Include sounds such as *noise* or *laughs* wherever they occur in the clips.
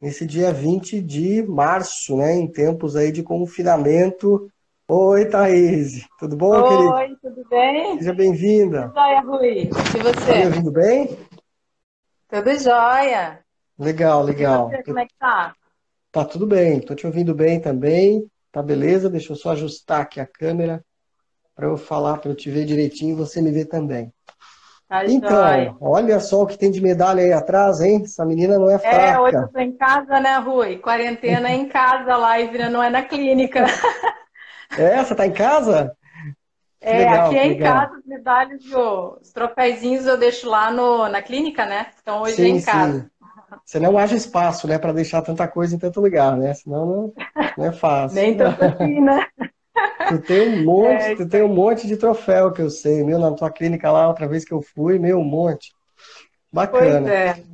nesse dia 20 de março, né? Em tempos aí de confinamento. Oi, Thaís. Tudo bom, Oi, querido? Oi, tudo bem? Seja bem-vinda. Jóia, Rui. E você? Tá me ouvindo bem? Tudo jóia. Legal, legal. E você, como é que tá? Tá tudo bem. Tô te ouvindo bem também. Tá beleza? Deixa eu só ajustar aqui a câmera para eu falar, para eu te ver direitinho e você me ver também. Tá Então, olha só o que tem de medalha aí atrás, hein? Essa menina não é É, hoje eu fraca. tô em casa, né, Rui? Quarentena é em casa, live? Não é na clínica. *laughs* É, você tá em casa? Que É, legal, aqui é em casa, os medalhas, os troféuzinhos eu deixo lá no, na clínica, né? Então hoje é Sim, em casa. sim. Você não haja espaço, né, para deixar tanta coisa em tanto lugar, né? Senão não, não é *laughs* fácil. Nem tanto assim, né? Tu tem um monte, É, tu tem um monte de troféu que eu sei, meu, na tua clínica lá, outra vez que eu fui, meu, um monte. Pois Bacana. é.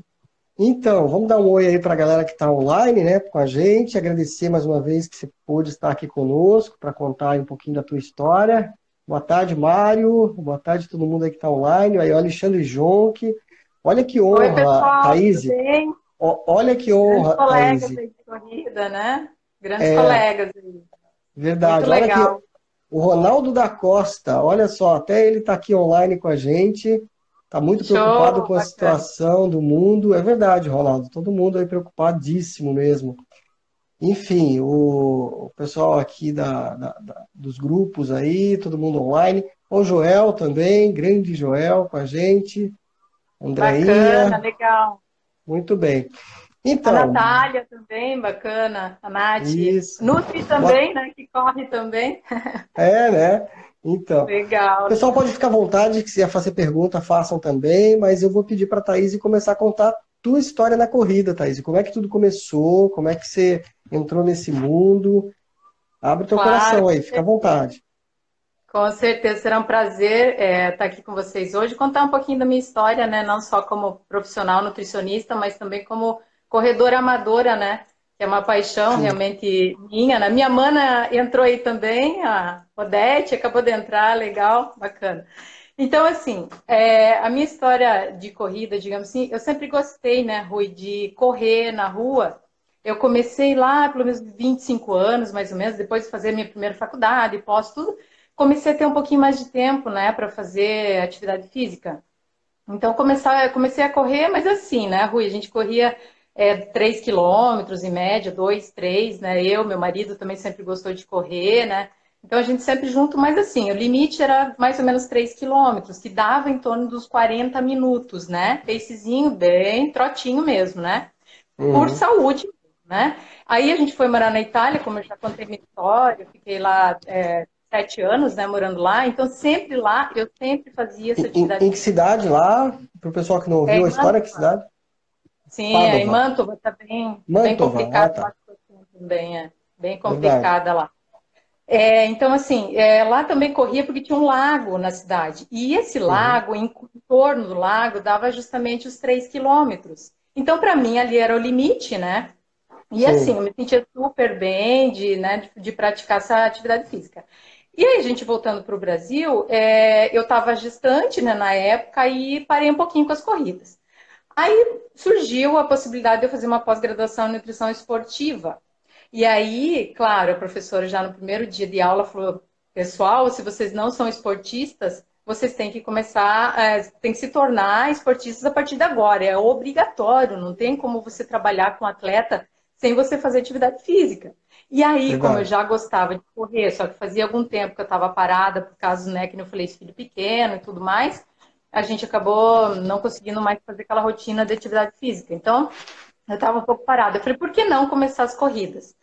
Então, vamos dar um oi aí para a galera que está online, né, com a gente. Agradecer mais uma vez que você pôde estar aqui conosco para contar um pouquinho da tua história. Boa tarde, Mário. Boa tarde todo mundo aí que está online. Aí, Alexandre Jonque. Olha que Oi, honra, pessoal, Thaís. Ó, Olha que Grandes honra, colegas Thaís. aí de corrida, né? Grandes É. colegas aí. Verdade. Muito Olha legal. que o Ronaldo da Costa, olha só, até ele está aqui online com a gente. Está muito Show, preocupado com a bacana. situação do mundo. É verdade, Ronaldo. Todo mundo aí preocupadíssimo mesmo. Enfim, o, o pessoal aqui da, da- da- dos grupos aí, todo mundo online. O Joel também, grande Joel com a gente. Andreinha, Bacana, legal. muito bem. A Então, Natália também, bacana. A Nath. isso. Nutri também, né? Que corre também. *laughs* É, né? Então. O Legal. pessoal pode ficar à vontade, que se quiser fazer pergunta, façam também, mas eu vou pedir para a Thaís começar a contar a tua história na corrida, Thaís. Como é que tudo começou? Como é que você entrou nesse mundo? Abre teu Claro, coração aí, fica à vontade. Com certeza será um prazer é, estar aqui com vocês hoje, contar um pouquinho da minha história, né? Não só como profissional nutricionista, mas também como corredora amadora, né? Que é uma paixão Sim. realmente minha, né? Minha mana entrou aí também, a Odete acabou de entrar, legal, bacana. Então, assim, é, a minha história de corrida, digamos assim, eu sempre gostei, né, Rui, de correr na rua. Eu comecei lá, pelo menos 25 anos, mais ou menos, depois de fazer minha primeira faculdade, pós tudo, comecei a ter um pouquinho mais de tempo, né, para fazer atividade física. Então, comecei a correr, mas assim, né, Rui, a gente corria é, 3 quilômetros em média, 2, 3, né, eu, meu marido também sempre gostou de correr, né, então a gente sempre junto, mas assim, o limite era mais ou menos 3 quilômetros, que dava em torno dos 40 minutos, né, pacezinho bem, trotinho mesmo, né, por Uhum. saúde, né? Aí a gente foi morar na Itália, como eu já contei minha história, fiquei lá é, sete anos, né, morando lá. Então sempre lá eu sempre fazia essa Em, em- atividade. em que cidade lá? Para o pessoal que não ouviu É a história, que cidade? Sim, Padova. em Mantova tá bem, bem Mantova, complicado ah, tá. também, é bem Verdade. complicada lá. É, então, assim, é, lá também corria porque tinha um lago na cidade. E esse Uhum. lago, em torno do lago, dava justamente os 3 quilômetros. Então, para mim, ali era o limite, né? E Sim. assim, eu me sentia super bem de, né, de, de praticar essa atividade física. E aí, a gente voltando para o Brasil, é, eu estava gestante, né, na época e parei um pouquinho com as corridas. Aí surgiu a possibilidade de eu fazer uma pós-graduação em nutrição esportiva. E aí, claro, a professora já no primeiro dia de aula falou: pessoal, se vocês não são esportistas, vocês têm que começar, é, têm que se tornar esportistas a partir de agora. É obrigatório, não tem como você trabalhar com atleta sem você fazer atividade física. E aí, Verdade. como eu já gostava de correr, só que fazia algum tempo que eu estava parada por causa, né, que eu falei, filho pequeno e tudo mais, a gente acabou não conseguindo mais fazer aquela rotina de atividade física. Então, eu estava um pouco parada. Eu falei, por que não começar as corridas?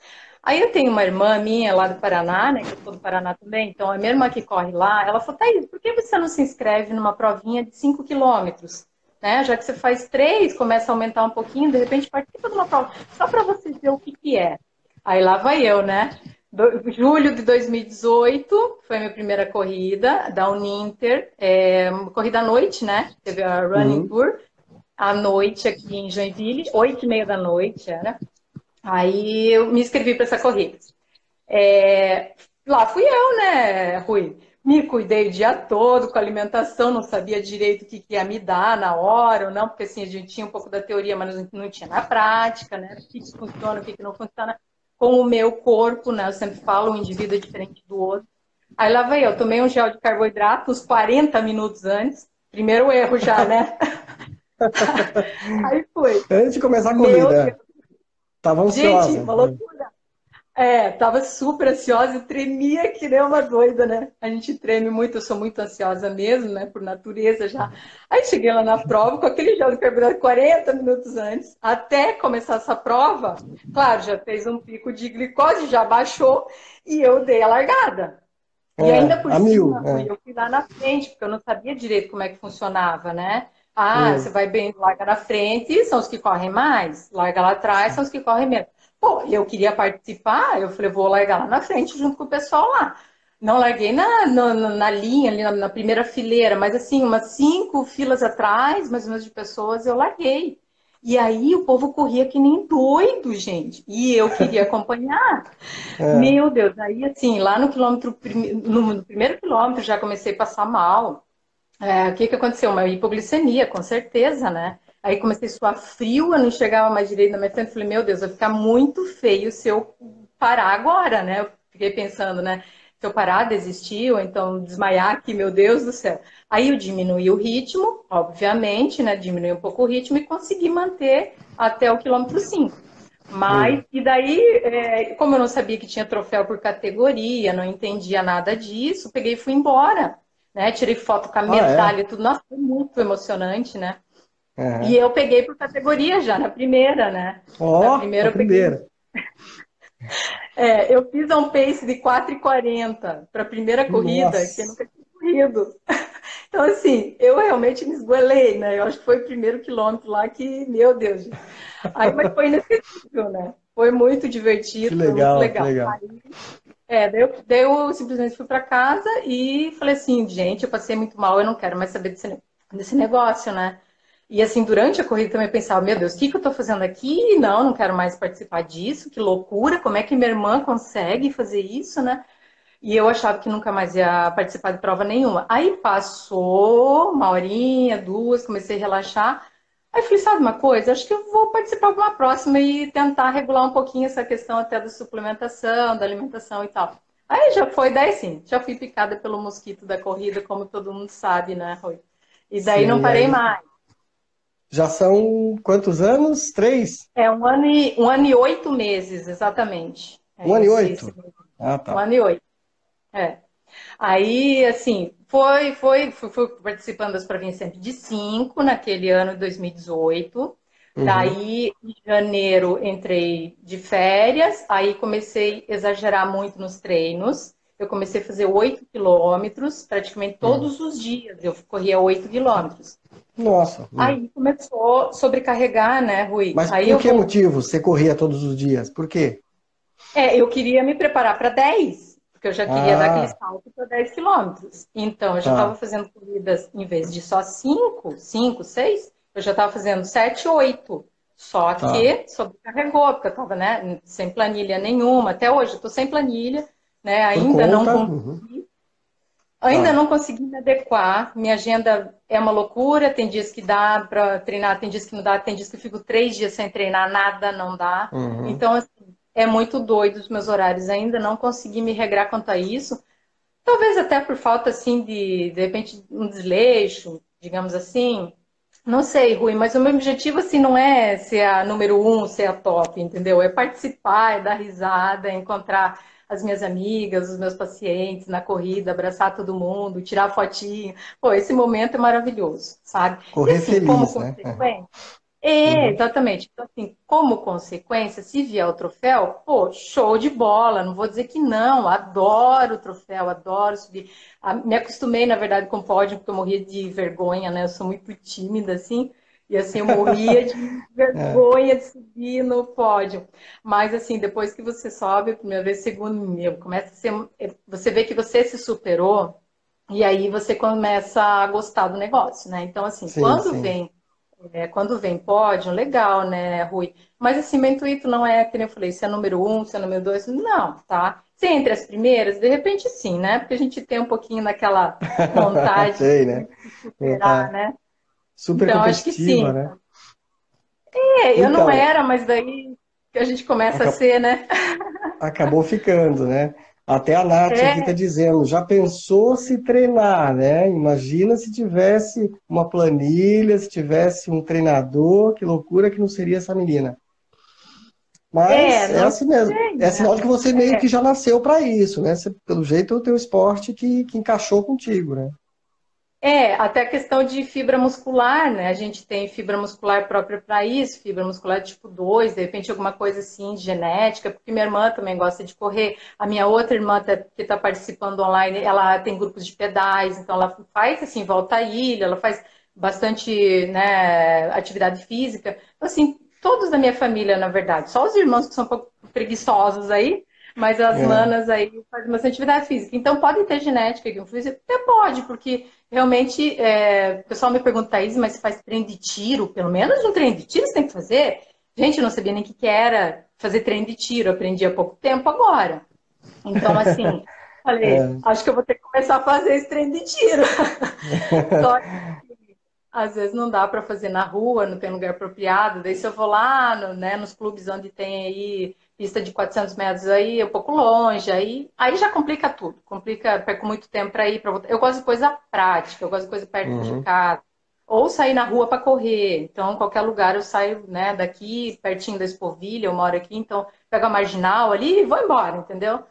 Aí eu tenho uma irmã minha lá do Paraná, né? Que eu sou do Paraná também, então a minha irmã que corre lá, ela falou, Thaís, por que você não se inscreve numa provinha de 5 quilômetros? Né? Já que você faz três, começa a aumentar um pouquinho, de repente participa de uma prova, só para você ver o que, que é. Aí lá vai eu, né? Do- julho de 2018 foi minha primeira corrida da Uninter, é, corrida à noite, né? Teve a Running Uhum. Tour à noite aqui em Joinville, oito e meia da noite era. Aí eu me inscrevi para essa corrida. É, lá fui eu, né, Rui? Me cuidei o dia todo com alimentação, não sabia direito o que, que ia me dar na hora ou não, porque assim, a gente tinha um pouco da teoria, mas não tinha na prática, né? O que, que funciona, o que, que não funciona com o meu corpo, né? Eu sempre falo, um indivíduo é diferente do outro. Aí lá vai eu, tomei um gel de carboidrato uns 40 minutos antes. Primeiro erro já, né? *laughs* Aí foi. Antes de começar a comida. Tava ansiosa. Gente, uma loucura. É, tava super ansiosa e tremia que nem uma doida, né? A gente treme muito, eu sou muito ansiosa mesmo, né? Por natureza já. Aí cheguei lá na prova com aquele gel de carboidrato 40 minutos antes, até começar essa prova. Claro, já fez um pico de glicose, já baixou e eu dei a largada. É, e ainda por cima, mil, é. eu fui lá na frente, porque eu não sabia direito como é que funcionava, né? Ah, você vai bem, larga na frente, são os que correm mais, larga lá atrás, são os que correm menos. Pô, eu queria participar, eu falei, vou largar lá na frente junto com o pessoal lá. Não larguei na, na, na linha, ali na, na, primeira fileira, mas assim, umas cinco filas atrás, mais ou menos de pessoas, eu larguei. E aí o povo corria que nem doido, gente. E eu queria acompanhar. *laughs* É. Meu Deus, aí assim, lá no quilômetro, no, no primeiro quilômetro já comecei a passar mal. É, o que, que aconteceu? Uma hipoglicemia, com certeza, né? Aí comecei a suar frio, eu não enxergava mais direito na minha frente. Falei, meu Deus, vai ficar muito feio se eu parar agora, né? Eu fiquei pensando, né? Se eu parar, desistir, ou então desmaiar aqui, meu Deus do céu. Aí eu diminui o ritmo, obviamente, né? Diminui um pouco o ritmo e consegui manter até o quilômetro 5. Mas, e daí, é, como eu não sabia que tinha troféu por categoria, não entendia nada disso, peguei e fui embora né? Tirei foto com a medalha ah, é? e tudo. Nossa, foi muito emocionante, né? Uhum. E eu peguei por categoria já, na primeira, né? Oh, na primeira eu primeira. *laughs* é, eu fiz um pace de 4,40 para a primeira corrida, Nossa. que eu nunca tinha corrido. *laughs* Então, assim, eu realmente me esgoelei, né? Eu acho que foi o primeiro quilômetro lá que, meu Deus. Aí, mas foi inesquecível, né? Foi muito divertido, que legal, muito legal. legal. Aí, é, daí eu, daí eu simplesmente fui para casa e falei assim, gente, eu passei muito mal, eu não quero mais saber desse, desse negócio, né? E assim, durante a corrida também pensava, meu Deus, o que, que eu estou fazendo aqui? Não, não quero mais participar disso, que loucura, como é que minha irmã consegue fazer isso, né? E eu achava que nunca mais ia participar de prova nenhuma. Aí passou uma horinha, duas, comecei a relaxar. Aí falei, sabe uma coisa? Acho que eu vou participar de uma próxima e tentar regular um pouquinho essa questão até da suplementação, da alimentação e tal. Aí já foi, daí sim, já fui picada pelo mosquito da corrida, como todo mundo sabe, né, Rui? E daí sim, não parei aí... mais. Já são quantos anos? Três? É, um ano e, um ano e oito meses, exatamente. É, um ano e oito? Ah, tá. Um ano e oito. É. Aí, assim, foi, foi, fui, fui participando das sempre de cinco naquele ano de 2018. Uhum. Daí, em janeiro, entrei de férias, aí comecei a exagerar muito nos treinos. Eu comecei a fazer 8 quilômetros, praticamente todos uhum. os dias. Eu corria 8 quilômetros. Nossa. Aí começou a sobrecarregar, né, Rui? Mas aí por que motivo você corria todos os dias? Por quê? É, eu queria me preparar para 10 porque eu já queria ah. dar aquele salto para 10 quilômetros. Então, eu já estava ah. fazendo corridas, em vez de só 5, 5, 6, eu já estava fazendo 7, 8. Só tá. que sobrecarregou, porque eu estava né, sem planilha nenhuma. Até hoje, eu estou sem planilha, né? Ainda não consegui. Uhum. Ainda ah. não consegui me adequar. Minha agenda é uma loucura. Tem dias que dá para treinar, tem dias que não dá, tem dias que eu fico três dias sem treinar, nada não dá. Uhum. Então, assim, é muito doido os meus horários. Ainda não consegui me regrar quanto a isso. Talvez até por falta, assim, de, de repente, um desleixo, digamos assim. Não sei, Rui, mas o meu objetivo, assim, não é ser a número um, ser a top, entendeu? É participar, é dar risada, é encontrar as minhas amigas, os meus pacientes na corrida, abraçar todo mundo, tirar fotinho. Pô, esse momento é maravilhoso, sabe? Correr e, assim, feliz, como né? É, uhum. exatamente. Então, assim, como consequência, se vier o troféu, pô, show de bola. Não vou dizer que não. Adoro o troféu, adoro subir. Me acostumei, na verdade, com o pódio, porque eu morria de vergonha, né? Eu sou muito tímida, assim. E assim, eu morria de *laughs* vergonha de subir no pódio. Mas assim, depois que você sobe, primeira vez, segundo, meu, começa a ser. Você vê que você se superou, e aí você começa a gostar do negócio, né? Então, assim, sim, quando sim. vem é, quando vem pódio, legal, né, Rui? Mas assim, meu intuito não é, que eu falei, se é número um, se é número dois, não, tá? ser entre as primeiras, de repente sim, né? Porque a gente tem um pouquinho daquela *laughs* vontade Sei, né? de superar, é. né? Super então, acho que sim. Né? É, eu então, não era, mas daí que a gente começa acabou, a ser, né? Acabou ficando, né? Até a Nath é. aqui está dizendo, já pensou se treinar, né? Imagina se tivesse uma planilha, se tivesse um treinador, que loucura que não seria essa menina. Mas é, é assim mesmo. Sei, é sinal de que você meio é. que já nasceu para isso, né? Você, pelo jeito, o teu esporte que, que encaixou contigo, né? É, até a questão de fibra muscular, né? A gente tem fibra muscular própria para isso, fibra muscular tipo 2, de repente alguma coisa assim, genética, porque minha irmã também gosta de correr. A minha outra irmã tá, que está participando online, ela tem grupos de pedais, então ela faz assim, volta à ilha, ela faz bastante né, atividade física. Então, assim, todos da minha família, na verdade, só os irmãos que são um pouco preguiçosos aí, mas as é. manas aí fazem bastante atividade física. Então, pode ter genética que influencia? Até pode, porque realmente é... o pessoal me pergunta, Thaís, mas você faz treino de tiro? Pelo menos um treino de tiro você tem que fazer? Gente, eu não sabia nem o que, era fazer treino de tiro, aprendi há pouco tempo agora. Então, assim, *laughs* falei, é. acho que eu vou ter que começar a fazer esse treino de tiro. *laughs* Só que às vezes não dá para fazer na rua, não tem lugar apropriado. Daí se eu vou lá, no, né, nos clubes onde tem aí pista de 400 metros aí é um pouco longe, aí, aí já complica tudo. Complica, perco muito tempo para ir para voltar. Eu gosto de coisa prática, eu gosto de coisa perto uhum. de casa. Ou sair na rua para correr. Então, qualquer lugar eu saio né, daqui, pertinho da Espovilha, eu moro aqui, então pego a marginal ali e vou embora, entendeu?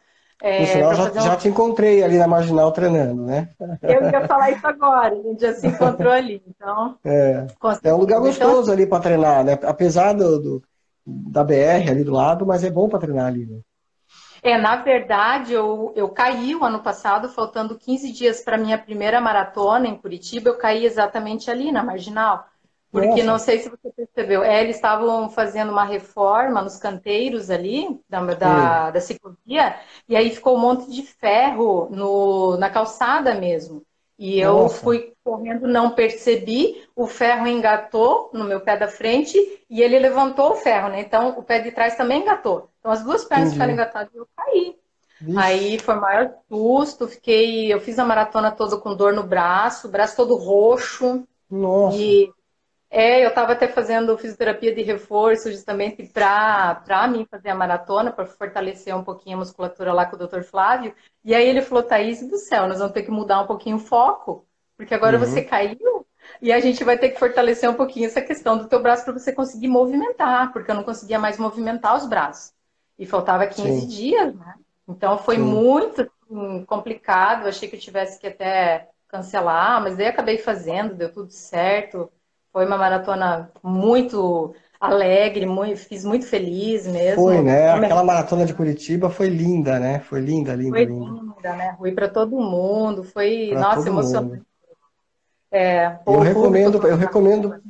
É, sinal, já, um... já te encontrei ali na marginal treinando, né? Eu ia falar isso agora, a gente já se encontrou ali. Então, *laughs* é, é um lugar gostoso então... ali para treinar, né? Apesar do, do, da BR ali do lado, mas é bom para treinar ali, né? É, na verdade, eu, eu caí o ano passado, faltando 15 dias para minha primeira maratona em Curitiba, eu caí exatamente ali na Marginal. Porque Nossa. não sei se você percebeu, é, eles estavam fazendo uma reforma nos canteiros ali da, da, da ciclovia, e aí ficou um monte de ferro no, na calçada mesmo. E eu Nossa. fui correndo, não percebi, o ferro engatou no meu pé da frente e ele levantou o ferro, né? Então o pé de trás também engatou. Então as duas pernas Entendi. ficaram engatadas e eu caí. Vixe. Aí foi o maior susto, fiquei, eu fiz a maratona toda com dor no braço, braço todo roxo. Nossa. E é, eu estava até fazendo fisioterapia de reforço justamente para mim fazer a maratona, para fortalecer um pouquinho a musculatura lá com o Dr. Flávio. E aí ele falou, Thaís do céu, nós vamos ter que mudar um pouquinho o foco, porque agora uhum. você caiu e a gente vai ter que fortalecer um pouquinho essa questão do teu braço para você conseguir movimentar, porque eu não conseguia mais movimentar os braços. E faltava 15 Sim. dias, né? Então foi Sim. muito assim, complicado, achei que eu tivesse que até cancelar, mas daí acabei fazendo, deu tudo certo. Foi uma maratona muito alegre, muito, fiz muito feliz mesmo. Foi, né? Aquela maratona de Curitiba foi linda, né? Foi linda, linda, foi linda. linda, né? Fui para todo mundo, foi, pra nossa, emocionante. É, eu recomendo, eu recomendo,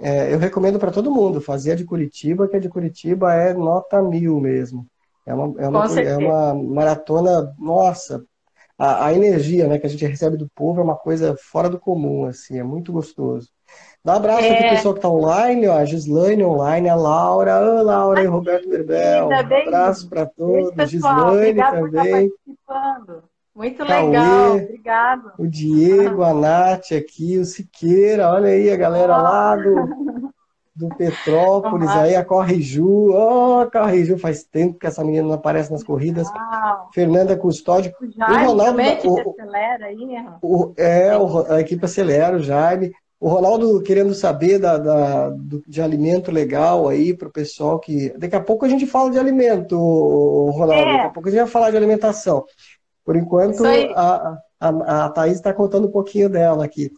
é, eu recomendo para todo mundo fazer a de Curitiba, que a de Curitiba é nota mil mesmo. É uma, é uma, é uma maratona, nossa, a, a energia né, que a gente recebe do povo é uma coisa fora do comum, assim, é muito gostoso. Dá um abraço é... aqui pessoal que tá online, ó, a Gislaine online, a Laura, a Laura e Roberto Berbel. Um abraço para todos, Gislaine também. Muito Cauê, legal, obrigado. O Diego, a Nath aqui, o Siqueira, olha aí a galera lá do, do Petrópolis, aí a Corriju, ó, oh, Corriju, faz tempo que essa menina não aparece nas corridas. Uau. Fernanda Custódio. O Jaime o Ronaldo, também, o, acelera aí. O, é, o, a equipe acelera, o Jaime. O Ronaldo querendo saber da, da do, de alimento legal aí para o pessoal que. Daqui a pouco a gente fala de alimento, Ronaldo. É. Daqui a pouco a gente vai falar de alimentação. Por enquanto, a, a, a Thaís está contando um pouquinho dela aqui.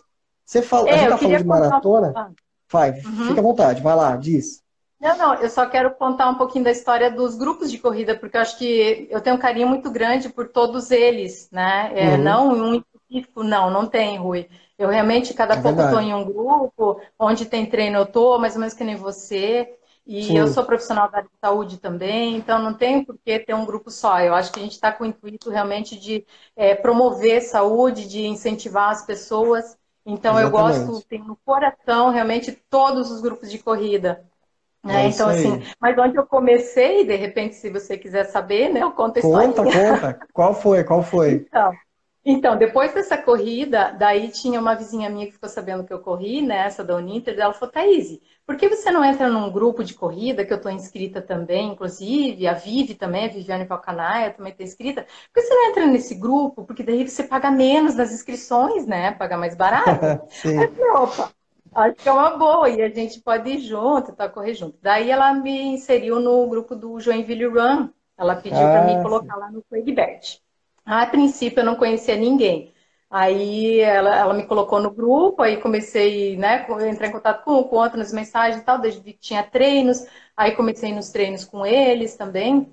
Você fala, é, a gente está falando de maratona? Um... Vai, uhum. fica à vontade, vai lá, diz. Não, não, eu só quero contar um pouquinho da história dos grupos de corrida, porque eu acho que eu tenho um carinho muito grande por todos eles, né? É, uhum. Não um específico, não, não tem, Rui. Eu realmente, cada é pouco estou em um grupo, onde tem treino eu estou, mais ou menos que nem você. E Sim. eu sou profissional da área de saúde também, então não tem por que ter um grupo só. Eu acho que a gente está com o intuito realmente de é, promover saúde, de incentivar as pessoas. Então Exatamente. eu gosto, tenho no coração realmente todos os grupos de corrida. Né? É então, assim, mas onde eu comecei, de repente, se você quiser saber, né, eu conto a história. Conta, conta. *laughs* Qual foi? Qual foi? Então, então, depois dessa corrida, daí tinha uma vizinha minha que ficou sabendo que eu corri, né, essa da Uninter, ela falou, Thaís, por que você não entra num grupo de corrida, que eu estou inscrita também, inclusive, a Vivi também, a Viviane Valcanaia também está inscrita, por que você não entra nesse grupo? Porque daí você paga menos nas inscrições, né, paga mais barato. *laughs* Sim. Aí, opa, Acho que é uma boa, e a gente pode ir junto, tá, correr junto. Daí ela me inseriu no grupo do Joinville Run. Ela pediu ah, para mim colocar lá no Quagbert. A princípio eu não conhecia ninguém. Aí ela, ela me colocou no grupo, aí comecei, né, a entrar em contato com, com outros nas mensagens e tal, desde que tinha treinos, aí comecei nos treinos com eles também.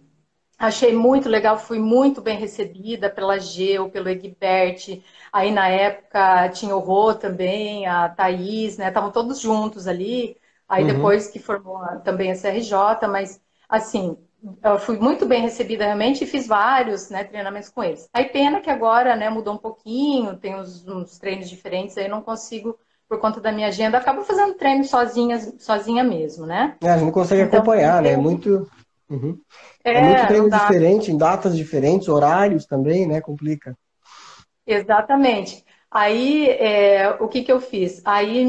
Achei muito legal, fui muito bem recebida pela Geu, pelo Egbert. Aí na época tinha o Rô também, a Thaís, né? Estavam todos juntos ali. Aí uhum. depois que formou também a CRJ, mas assim, eu fui muito bem recebida realmente e fiz vários né, treinamentos com eles. Aí pena que agora né, mudou um pouquinho, tem uns, uns treinos diferentes, aí não consigo, por conta da minha agenda, acabo fazendo treino sozinha, sozinha mesmo, né? É, a gente não consegue então, acompanhar, né? É muito. Uhum. É, é, muito treino diferente, em datas diferentes, horários também, né? Complica. Exatamente. Aí, é, o que, que eu fiz? Aí,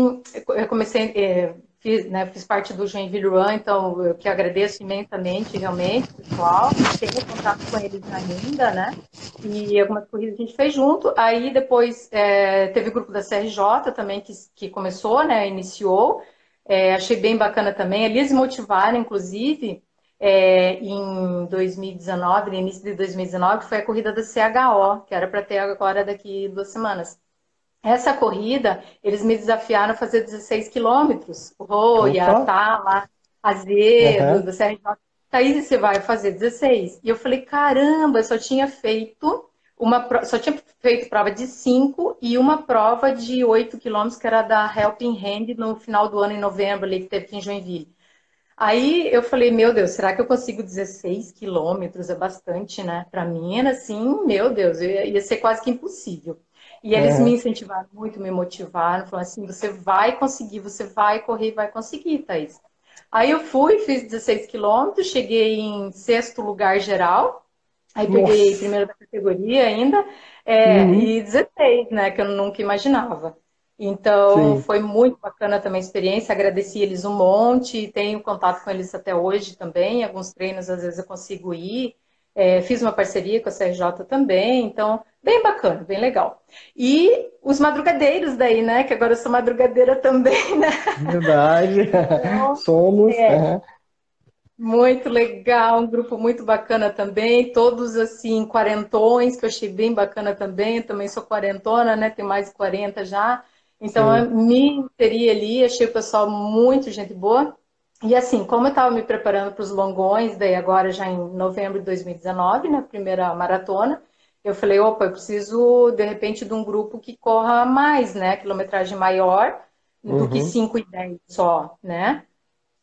eu comecei, é, fiz, né, fiz parte do Joinville Run, então eu que agradeço imensamente, realmente, pessoal. Tenho contato com eles ainda, né? E algumas corridas a gente fez junto. Aí, depois, é, teve o grupo da CRJ também, que, que começou, né? Iniciou. É, achei bem bacana também. Eles motivaram, inclusive, é, em 2019, no início de 2019, foi a corrida da CHO, que era para ter agora daqui duas semanas. Essa corrida, eles me desafiaram a fazer 16 quilômetros. O Rui, a Tala, a Zedo, uhum. do CRJ. Thaís, você vai fazer 16. E eu falei, caramba, eu só tinha feito uma só tinha feito prova de 5 e uma prova de 8 quilômetros, que era da Helping Hand no final do ano, em novembro, ali que teve aqui em Joinville. Aí eu falei, meu Deus, será que eu consigo 16 quilômetros? É bastante, né? Para mim era assim, meu Deus, ia ser quase que impossível. E eles me incentivaram muito, me motivaram, falaram assim, você vai conseguir, você vai correr, vai conseguir, Thaís. Aí eu fui, fiz 16 quilômetros, cheguei em sexto lugar geral, aí Nossa. peguei primeiro da categoria ainda, é, uhum. e 16, né, que eu nunca imaginava. Então, Sim. foi muito bacana também a experiência, agradeci eles um monte, tenho contato com eles até hoje também, alguns treinos às vezes eu consigo ir, é, fiz uma parceria com a CRJ também, então, bem bacana, bem legal. E os madrugadeiros daí, né, que agora eu sou madrugadeira também, *laughs* né? Verdade, então, somos. É, uhum. Muito legal, um grupo muito bacana também, todos assim, quarentões, que eu achei bem bacana também, também sou quarentona, né, tenho mais de 40 já, então, eu me inseri ali, achei o pessoal muito gente boa. E assim, como eu estava me preparando para os longões, daí agora já em novembro de 2019, na né, primeira maratona, eu falei, opa, eu preciso de repente de um grupo que corra mais, né? Quilometragem maior do uhum. que 5 e 10 só, né?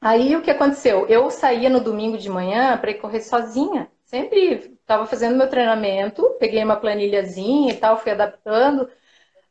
Aí o que aconteceu? Eu saía no domingo de manhã para ir correr sozinha. Sempre estava fazendo meu treinamento, peguei uma planilhazinha e tal, fui adaptando.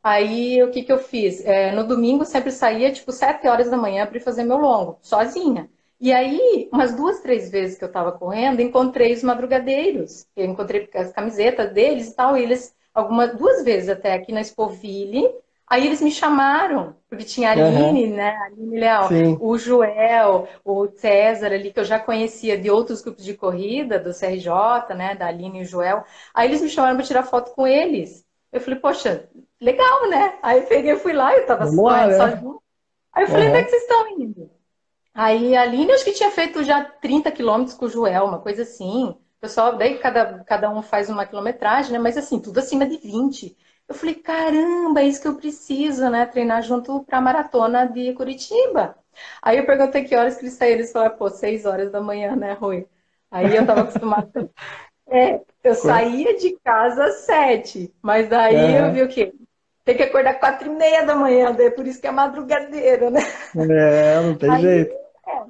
Aí o que, que eu fiz? É, no domingo sempre saía tipo sete horas da manhã para fazer meu longo, sozinha. E aí, umas duas, três vezes que eu estava correndo, encontrei os madrugadeiros. Eu encontrei as camisetas deles e tal, e eles, algumas, duas vezes até aqui na Expoville, Aí eles me chamaram, porque tinha a Aline, uhum. né? A Aline Leal, Sim. o Joel, o César ali, que eu já conhecia de outros grupos de corrida, do CRJ, né? Da Aline e o Joel. Aí eles me chamaram para tirar foto com eles. Eu falei, poxa, legal, né? Aí eu peguei, fui lá, eu tava lá, né? sozinho. Aí eu falei, uhum. onde é que vocês estão indo? Aí a Aline, acho que tinha feito já 30 quilômetros com o Joel, uma coisa assim. O pessoal, daí cada, cada um faz uma quilometragem, né? Mas assim, tudo acima de 20. Eu falei, caramba, é isso que eu preciso, né? Treinar junto para a maratona de Curitiba. Aí eu perguntei que horas que eles saíram, eles falaram, pô, 6 horas da manhã, né, Rui? Aí eu tava acostumada. *laughs* É, eu saía de casa às sete, mas daí uhum. eu vi o quê? Tem que acordar quatro e meia da manhã, é por isso que é madrugadeira, né? É, não tem aí, jeito. É.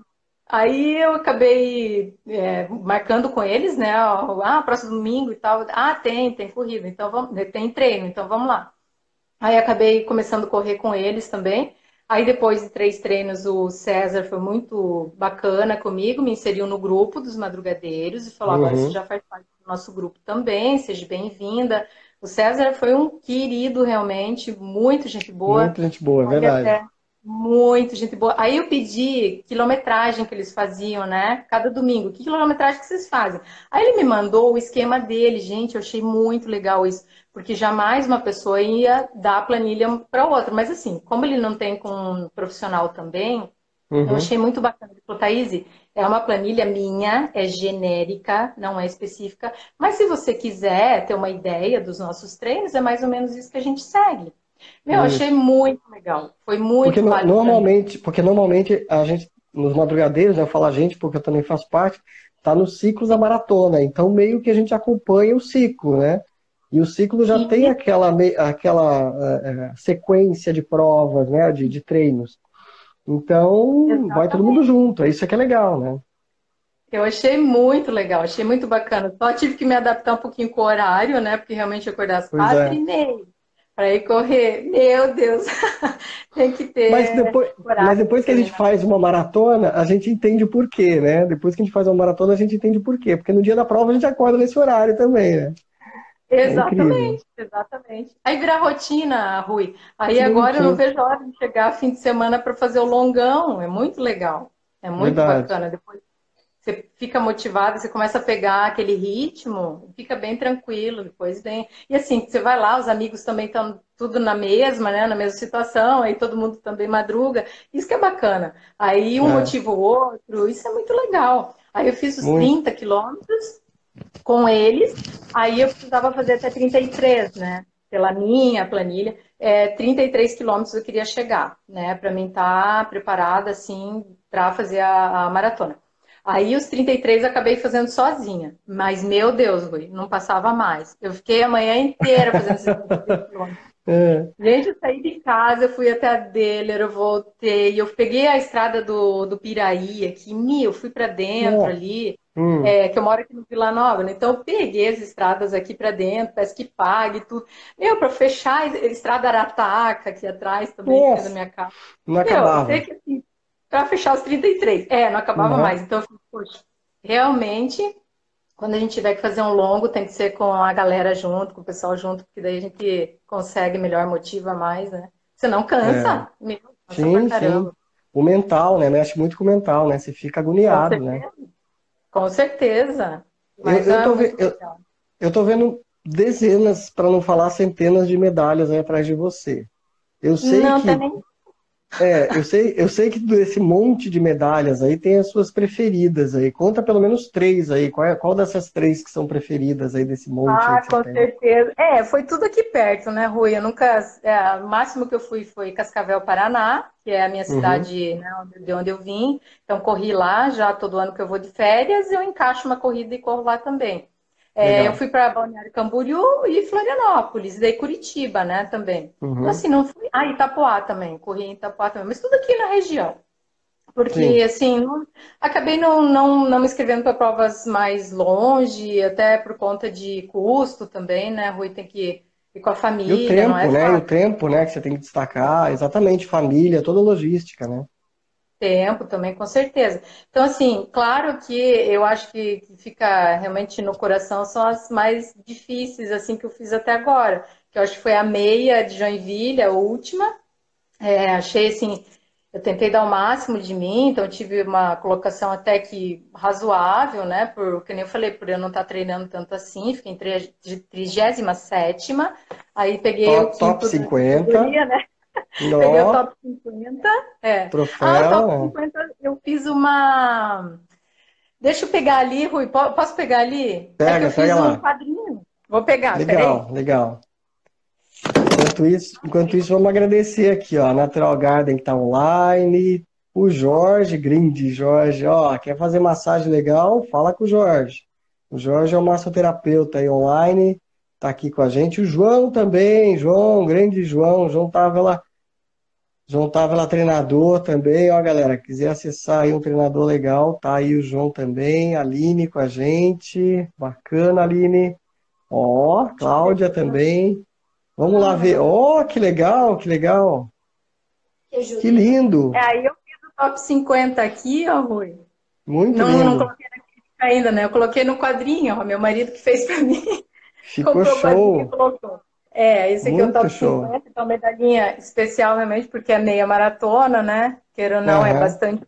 Aí eu acabei é, marcando com eles, né? Ah, próximo domingo e tal. Ah, tem, tem corrida, então vamos, tem treino, então vamos lá. Aí acabei começando a correr com eles também. Aí depois de três treinos, o César foi muito bacana comigo, me inseriu no grupo dos madrugadeiros e falou: uhum. agora você já faz parte do nosso grupo também, seja bem-vinda. O César foi um querido realmente, muito gente boa. Muito gente boa, é verdade. Até muito gente boa. Aí eu pedi quilometragem que eles faziam, né? Cada domingo. Que quilometragem que vocês fazem? Aí ele me mandou o esquema dele. Gente, eu achei muito legal isso. Porque jamais uma pessoa ia dar a planilha para outra. Mas assim, como ele não tem com um profissional também, uhum. eu achei muito bacana. Ele falou, Thaís, é uma planilha minha, é genérica, não é específica. Mas se você quiser ter uma ideia dos nossos treinos, é mais ou menos isso que a gente segue. Meu, Isso. achei muito legal. Foi muito porque normalmente, porque normalmente a gente nos madrugadeiros, eu falo a gente porque eu também faço parte, tá no ciclo da maratona. Então meio que a gente acompanha o ciclo, né? E o ciclo já Sim. tem aquela aquela uh, sequência de provas, né, de, de treinos. Então Exatamente. vai todo mundo junto. É isso que é legal, né? Eu achei muito legal, achei muito bacana. Só tive que me adaptar um pouquinho com o horário, né? Porque realmente acordar às quatro é. e meia para ir correr. Meu Deus, *laughs* tem que ter. Mas depois, mas depois que a gente faz uma maratona, a gente entende o porquê, né? Depois que a gente faz uma maratona, a gente entende o porquê. Porque no dia da prova a gente acorda nesse horário também, né? É exatamente, é exatamente. Aí vira rotina, Rui. Aí sim, agora eu não vejo a hora de chegar fim de semana para fazer o longão. É muito legal. É muito Verdade. bacana. Depois você fica motivado, você começa a pegar aquele ritmo, fica bem tranquilo, depois vem. E assim, você vai lá, os amigos também estão tudo na mesma, né? Na mesma situação, aí todo mundo também madruga. Isso que é bacana. Aí um é. motiva o outro, isso é muito legal. Aí eu fiz os muito. 30 quilômetros com eles, aí eu precisava fazer até 33, né? Pela minha planilha. É, 33 quilômetros eu queria chegar, né? Para mim estar tá preparada, assim, para fazer a, a maratona. Aí os 33 eu acabei fazendo sozinha. Mas, meu Deus, Rui, não passava mais. Eu fiquei a manhã inteira fazendo esses quilômetros. É. Gente, eu saí de casa, eu fui até a Deller, eu voltei, eu peguei a estrada do, do Piraí aqui, eu fui para dentro ali, hum. é, que eu moro aqui no Vila Nova, né? Então eu peguei as estradas aqui para dentro, parece que pague tudo. Meu, para fechar a estrada Arataca aqui atrás também, Nossa. da minha casa. Não meu, acabava. Eu que assim, para fechar os 33. É, não acabava uhum. mais. Então, poxa, realmente, quando a gente tiver que fazer um longo, tem que ser com a galera junto, com o pessoal junto, porque daí a gente consegue melhor, motiva mais, né? Você não cansa. É. Meu, cansa sim, sim. O mental, né? Mexe muito com o mental, né? Você fica agoniado, com né? Com certeza. Mas eu, eu, tô ve... eu, eu tô vendo dezenas, para não falar centenas de medalhas aí atrás de você. Eu sei não, que. É, eu sei, eu sei que desse monte de medalhas aí tem as suas preferidas aí. Conta pelo menos três aí. Qual, é, qual dessas três que são preferidas aí desse monte? Ah, com certeza. É, foi tudo aqui perto, né, Rui? Eu nunca. É, o máximo que eu fui foi Cascavel, Paraná, que é a minha uhum. cidade uhum. né, de onde eu vim. Então corri lá já todo ano que eu vou de férias, eu encaixo uma corrida e corro lá também. É, eu fui para Balneário Camboriú e Florianópolis, e daí Curitiba, né, também. Uhum. Então, assim, não fui. Ah, Itapoá também, corri em Itapoá também, mas tudo aqui na região. Porque, Sim. assim, não, acabei não, não, não me inscrevendo para provas mais longe, até por conta de custo também, né? Rui tem que ir com a família. E o tempo, é né? E o tempo, né, que você tem que destacar, exatamente, família, toda logística, né? Tempo também, com certeza. Então, assim, claro que eu acho que, fica realmente no coração são as mais difíceis, assim, que eu fiz até agora. Que eu acho que foi a meia de Joinville, a última. É, achei, assim, eu tentei dar o máximo de mim, então tive uma colocação até que razoável, né? Por, que nem eu falei, por eu não estar treinando tanto assim, fiquei em 37 aí peguei top, o quinto top 50. né? Peguei o top 50. É. Troféu. Ah, o top 50 eu fiz uma. Deixa eu pegar ali, Rui. Posso pegar ali? Pega, é eu fiz um lá. quadrinho. Vou pegar, Legal, legal. Enquanto isso, enquanto isso, vamos agradecer aqui, ó. Natural Garden que tá online. O Jorge, grande Jorge, ó, quer fazer massagem legal? Fala com o Jorge. O Jorge é um massoterapeuta aí online tá aqui com a gente. O João também, João, grande João, João Távila, João Távila treinador também, ó galera, quiser acessar aí um treinador legal, tá aí o João também, a Aline com a gente, bacana Aline, ó, Cláudia também, vamos lá ver, ó, que legal, que legal. Que, lindo! É, aí eu fiz o top 50 aqui, ó, Rui. Muito não, lindo. Não coloquei na crítica ainda, né? Eu coloquei no quadrinho, ó, meu marido que fez pra mim. Ficou show. É, esse aqui Muito é o top show. 50, então medalhinha especial realmente, porque é meia maratona, né? Queira ou não, uhum. é bastante.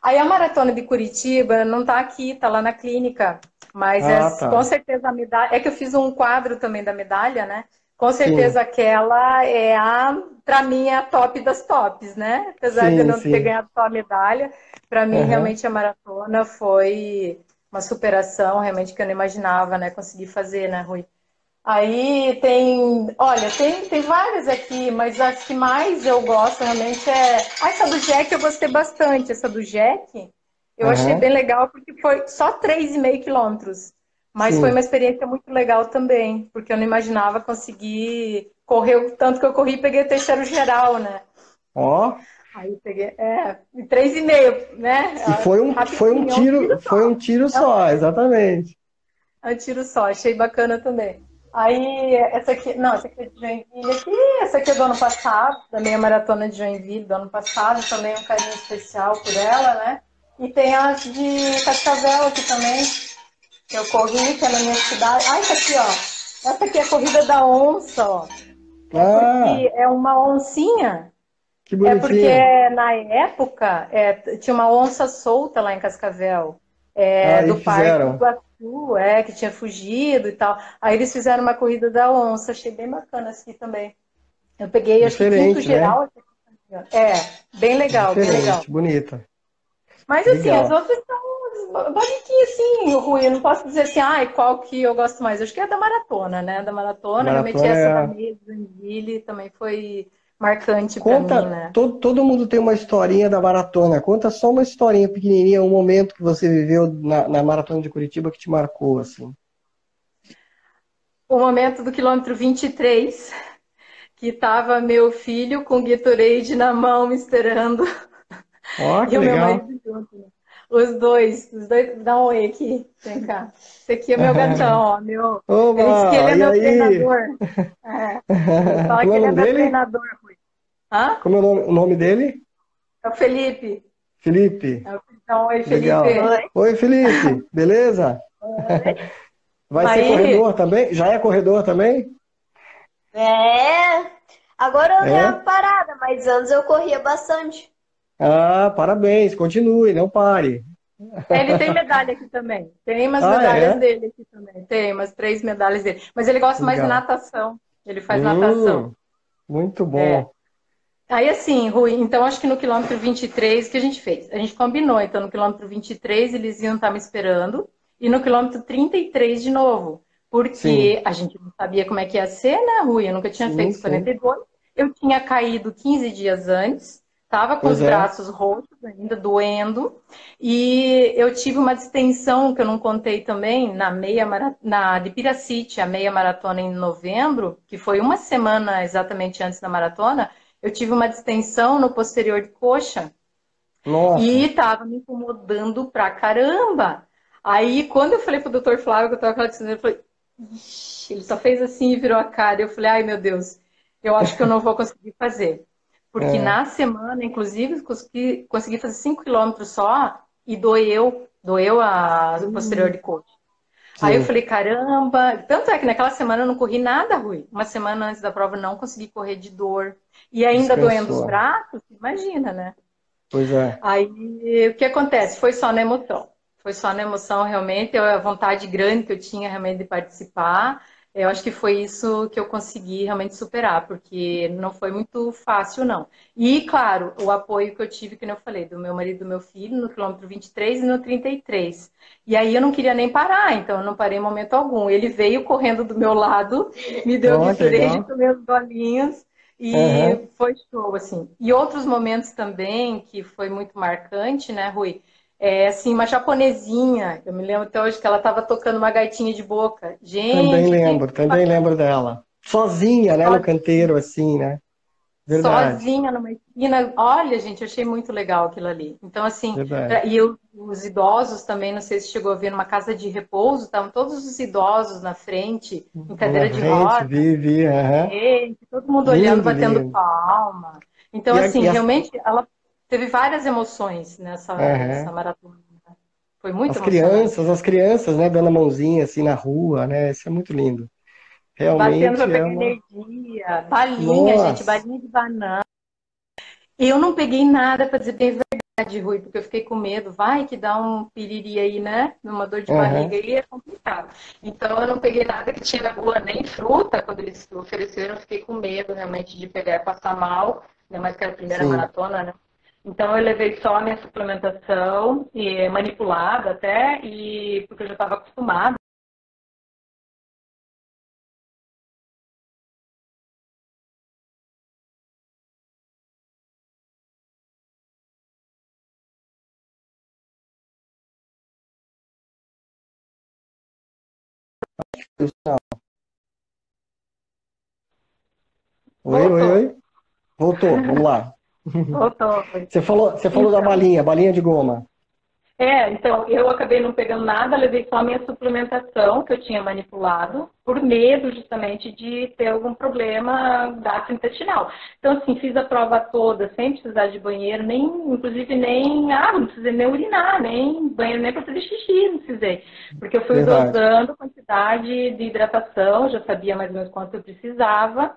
Aí a maratona de Curitiba não tá aqui, tá lá na clínica. Mas ah, é, tá. com certeza a medalha. É que eu fiz um quadro também da medalha, né? Com certeza sim. aquela é a, para mim, é a top das tops, né? Apesar sim, de eu não sim. ter ganhado só a medalha, para mim uhum. realmente a maratona foi uma superação realmente que eu não imaginava, né? Conseguir fazer, né, Rui? Aí tem, olha, tem, tem várias aqui, mas as que mais eu gosto realmente é. Ah, essa do Jack eu gostei bastante. Essa do Jack eu uhum. achei bem legal porque foi só 3,5 quilômetros. Mas Sim. foi uma experiência muito legal também, porque eu não imaginava conseguir correr o tanto que eu corri e peguei o terceiro geral, né? Ó. Aí peguei, é, três e meio, né? E foi um, foi um tiro, um tiro foi um tiro só, exatamente. É um tiro só, achei bacana também. Aí, essa aqui, não, essa aqui é de Joinville aqui, essa aqui é do ano passado, da meia maratona de Joinville do ano passado, também um carinho especial por ela, né? E tem as de Cascavel aqui também, que eu corri, que é na minha cidade. Ah, essa aqui, ó. Essa aqui é a corrida da onça, ó. É ah. porque é uma oncinha. Que bonitinho. É porque na época é, tinha uma onça solta lá em Cascavel. É, ah, do Parque do É, que tinha fugido e tal. Aí eles fizeram uma corrida da onça, achei bem bacana aqui tambem. Eu peguei, acho que quinto né? geral. É, bem legal, Diferente, bem legal. bonita. Mas assim, legal. as outras são bonitinhas, assim, ruim. Eu não posso dizer assim, ai, qual que eu gosto mais. Eu acho que é da maratona, né? Da maratona, maratona realmente essa é... da Mesa, Joinville, também foi marcante para mim, né? Todo, todo mundo tem uma historinha da maratona. Conta só uma historinha pequenininha, um momento que você viveu na, na maratona de Curitiba que te marcou, assim. O momento do quilômetro 23, que estava meu filho com o Gatorade na mão me esperando. Ó, oh, *laughs* que e legal. Os dois, os dois, dá um oi aqui, vem cá. Esse aqui é meu gatão, ó, meu. *laughs* Oba, ele disse que ele é meu aí? treinador. *laughs* É. Fala que ele é meu treinador, Rui. Hã? Como é o nome, o nome dele? É o Felipe. Felipe. É então, oi, Felipe. Legal. Oi. oi, Felipe. Beleza? Oi. Vai ser corredor também? Já é corredor também? É. Agora eu é? dei parada, mas antes eu corria bastante. Ah, parabéns, continue, não pare. Ele tem medalha aqui também. Tem umas ah, medalhas é? dele aqui também. Tem umas três medalhas dele. Mas ele gosta Legal. mais de natação. Ele faz hum, natação. Muito bom. É. Aí assim, Rui, então acho que no quilômetro 23 que a gente fez? A gente combinou, então no quilômetro 23 eles iam estar me esperando e no quilômetro 33 de novo, porque sim. a gente não sabia como é que ia ser, né, Rui? Eu nunca tinha sim, feito 42. Eu tinha caído 15 dias antes, Estava com pois os é. braços roxos ainda, doendo. E eu tive uma distensão que eu não contei também na meia na de Piracite, a meia maratona em novembro, que foi uma semana exatamente antes da maratona. Eu tive uma distensão no posterior de coxa. Nossa. E estava me incomodando pra caramba. Aí, quando eu falei pro doutor Flávio que eu estava com a distensão, ele falou, ele só fez assim e virou a cara. Eu falei, ai meu Deus, eu acho que eu não vou conseguir fazer. Porque é. na semana, inclusive, consegui, consegui fazer 5 quilômetros só e doeu, doeu a posterior de coxa. Sim. Aí eu falei, caramba, tanto é que naquela semana eu não corri nada, Rui. Uma semana antes da prova eu não consegui correr de dor. E ainda Descansou. doendo os braços, imagina, né? Pois é. Aí o que acontece? Foi só na emoção. Foi só na emoção, realmente, a vontade grande que eu tinha realmente de participar. Eu acho que foi isso que eu consegui realmente superar, porque não foi muito fácil, não. E, claro, o apoio que eu tive, que eu falei, do meu marido e do meu filho, no quilômetro 23 e no 33. E aí eu não queria nem parar, então eu não parei em momento algum. Ele veio correndo do meu lado, *laughs* me deu oh, de com meus bolinhos, e uhum. foi show, assim. E outros momentos também, que foi muito marcante, né, Rui? É, assim, uma japonesinha. Eu me lembro até hoje que ela estava tocando uma gaitinha de boca. Gente. Também lembro, também lembro dela. Sozinha, né, no canteiro, assim, né? Verdade. Sozinha numa esquina. Olha, gente, eu achei muito legal aquilo ali. Então, assim, Verdade. e eu, os idosos também, não sei se chegou a ver, numa casa de repouso, estavam todos os idosos na frente, em cadeira de roda. Vi, vi, uhum. Todo mundo lindo, olhando, batendo lindo. palma. Então, e assim, a, realmente, ela teve várias emoções nessa, uhum. nessa maratona. Né? Foi muito As crianças, as crianças, né, dando a mãozinha assim na rua, né? Isso é muito lindo. Realmente. Batendo pra pegar é uma... energia. Balinha, Nossa. gente, balinha de banana. Eu não peguei nada, para dizer bem verdade, Rui, porque eu fiquei com medo. Vai que dá um piriri aí, né? Numa dor de uhum. barriga aí é complicado. Então eu não peguei nada que tinha na rua, nem fruta. Quando eles ofereceram, eu fiquei com medo realmente de pegar e passar mal. Ainda mais que era a primeira Sim. maratona, né? Então eu levei só a minha suplementação, e manipulada até, e porque eu já estava acostumada. Oi, oi, oi. Voltou, vamos lá. Você falou, você falou então, da balinha, balinha de goma. É, então eu acabei não pegando nada, levei só a minha suplementação que eu tinha manipulado, por medo justamente de ter algum problema gastrointestinal. Então, assim, fiz a prova toda sem precisar de banheiro, nem, inclusive, nem, ah, não precisei nem urinar, nem banheiro, nem para fazer xixi, não precisei. Porque eu fui Verdade. dosando quantidade de hidratação, já sabia mais ou menos quanto eu precisava.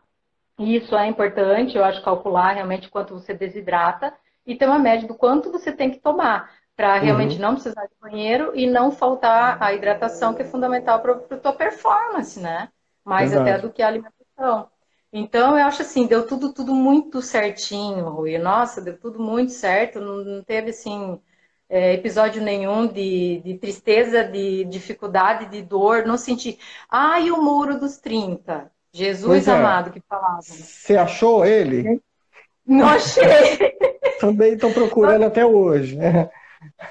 Isso é importante, eu acho, calcular realmente quanto você desidrata e ter uma média do quanto você tem que tomar para realmente uhum. não precisar de banheiro e não faltar a hidratação que é fundamental para a tua performance, né? Mais até do que a alimentação. Então, eu acho assim, deu tudo, tudo muito certinho, Rui. Nossa, deu tudo muito certo, não, teve, assim, é, episódio nenhum de, de, tristeza, de dificuldade, de dor, não senti. Ai, o muro dos 30. Jesus é. amado que falava. Você achou ele? Não achei. Também estou procurando até hoje.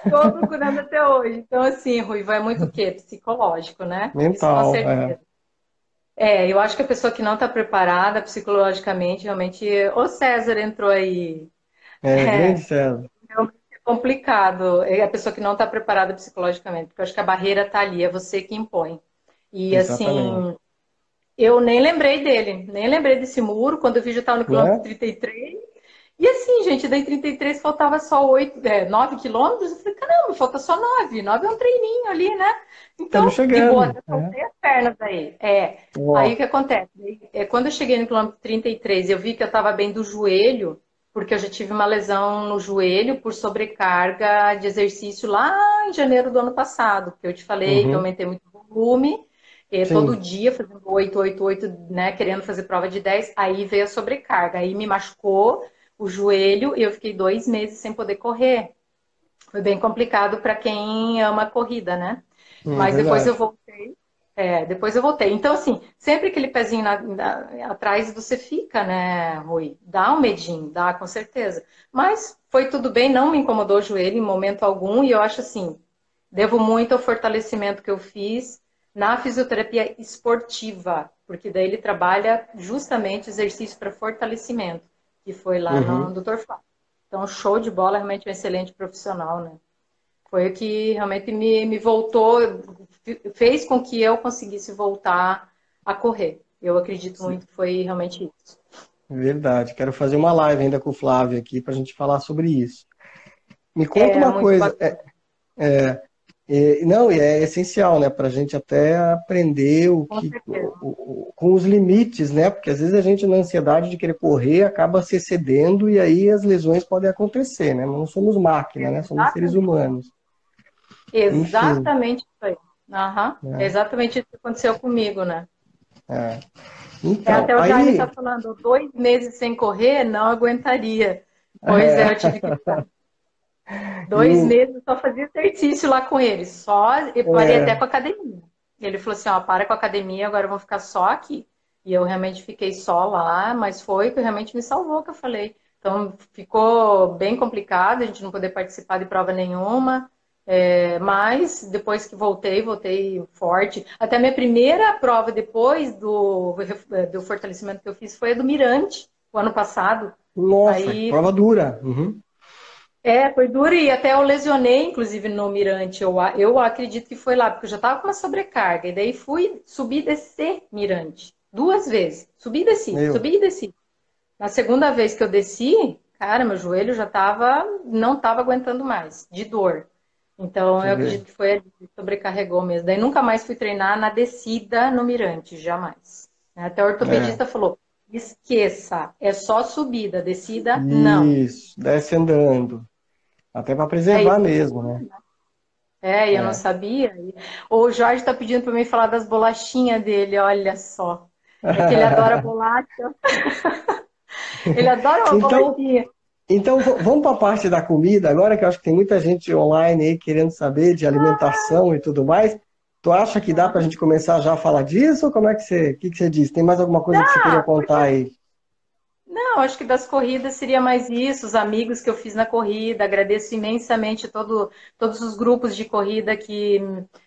Estou procurando até hoje. Então, assim, Rui, vai muito o quê? Psicológico, né? Mental. Isso, é. é, eu acho que a pessoa que não está preparada psicologicamente, realmente. O César entrou aí. É, é grande César. É complicado. É a pessoa que não está preparada psicologicamente, porque eu acho que a barreira está ali, é você que impõe. E assim, Exatamente. assim, eu nem lembrei dele, nem lembrei desse muro. Quando eu vi, já estava no quilômetro é? 33. E assim, gente, daí 33 faltava só 8, é, 9 quilômetros. Eu falei, caramba, falta só 9. 9 é um treininho ali, né? Então, chegando, de boa, eu soltei é. as pernas aí. É. Aí o que acontece? É, quando eu cheguei no quilômetro 33, eu vi que eu estava bem do joelho, porque eu já tive uma lesão no joelho por sobrecarga de exercício lá em janeiro do ano passado, que eu te falei uhum. que eu aumentei muito volume é, todo dia fazendo 8, 8, 8, né, querendo fazer prova de 10, aí veio a sobrecarga, aí me machucou o joelho e eu fiquei dois meses sem poder correr. Foi bem complicado para quem ama corrida, né? Hum, Mas depois eu voltei. É, depois eu voltei. Então, assim, sempre aquele pezinho na, na, atrás você fica, né, Rui? Dá um medinho, dá, com certeza. Mas foi tudo bem, não me incomodou o joelho em momento algum, e eu acho assim, devo muito ao fortalecimento que eu fiz na fisioterapia esportiva, porque daí ele trabalha justamente exercício para fortalecimento, que foi lá uhum. no Dr. Flávio. Então, show de bola, realmente um excelente profissional, né? Foi o que realmente me, me voltou, fez com que eu conseguisse voltar a correr. Eu acredito Sim. muito que foi realmente isso. Verdade. Quero fazer uma live ainda com o Flávio aqui para a gente falar sobre isso. Me conta é, uma coisa. É, é, não, e é essencial, né, para a gente até aprender o que, o, o, com os limites, né, porque às vezes a gente na ansiedade de querer correr acaba se excedendo e aí as lesões podem acontecer, né, não somos máquina, né, somos seres humanos. Exatamente isso aí. Uhum. É. Exatamente isso que aconteceu comigo, né? É. Então, Até o Jair está falando, dois meses sem correr, não aguentaria. Pois é, é eu tive que *laughs* Dois e... meses só fazia exercício lá com ele, só eu parei é. até com a academia. Ele falou assim, ó, para com a academia, agora eu vou ficar só aqui. E eu realmente fiquei só lá, mas foi que realmente me salvou, que eu falei. Então ficou bem complicado, a gente não poder participar de prova nenhuma. É, mas depois que voltei, voltei forte. Até minha primeira prova depois do, do fortalecimento que eu fiz foi a do Mirante, o ano passado. Nossa, Aí, prova dura. Uhum. É, foi duro e até eu lesionei, inclusive, no Mirante. Eu, eu acredito que foi lá, porque eu já estava com uma sobrecarga. E daí fui subir e descer Mirante. Duas vezes. Subi e desci, Meu. subi e desci. Na segunda vez que eu desci, cara, meu joelho já tava, não tava aguentando mais, de dor. Então, eu acredito que foi ali que sobrecarregou mesmo. Daí nunca mais fui treinar na descida no mirante, jamais. Até o ortopedista é. falou, esqueça, é só subida, descida, Isso, não. Isso, desce andando. Até para preservar é, mesmo, né? É, e eu é. não sabia. O Jorge está pedindo para mim falar das bolachinhas dele, olha só. É que ele adora *laughs* bolacha. ele adora uma então, bolachinha. Então, vamos para a parte da comida agora, que eu acho que tem muita gente online aí querendo saber de alimentação ah. e tudo mais. Tu acha que dá para a gente começar já a falar disso? Ou como é que você, que, que você diz? Tem mais alguma coisa não, que você queria contar aí? Não, acho que das corridas seria mais isso, os amigos que eu fiz na corrida. Agradeço imensamente todo, todos os grupos de corrida que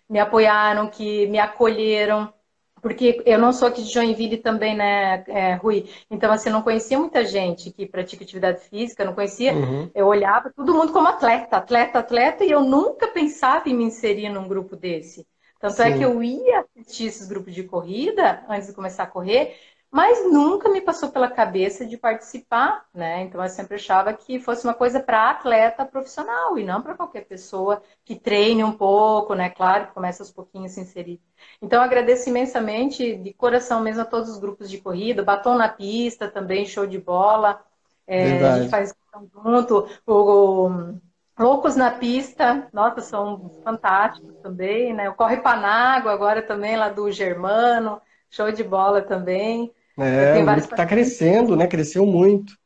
me apoiaram, que me acolheram porque eu não sou aqui de Joinville também, né, é, Rui? Então, assim, não conhecia muita gente que pratica atividade física, não conhecia. Uhum. Eu olhava todo mundo como atleta, atleta, atleta, e eu nunca pensava em me inserir num grupo desse. Tanto Sim. é que eu ia assistir esses grupos de corrida antes de começar a correr, mas nunca me passou pela cabeça de participar, né? Então eu sempre achava que fosse uma coisa para atleta profissional e não para qualquer pessoa que treine um pouco, né? Claro que começa aos pouquinhos a se inserir. Então agradeço imensamente, de coração mesmo, a todos os grupos de corrida, batom na pista também, show de bola. É, a gente faz junto. O, Loucos na pista, nossa, são fantásticos também, né? O Corre Panágua agora também, lá do Germano, show de bola também. É, está crescendo, né? Cresceu muito.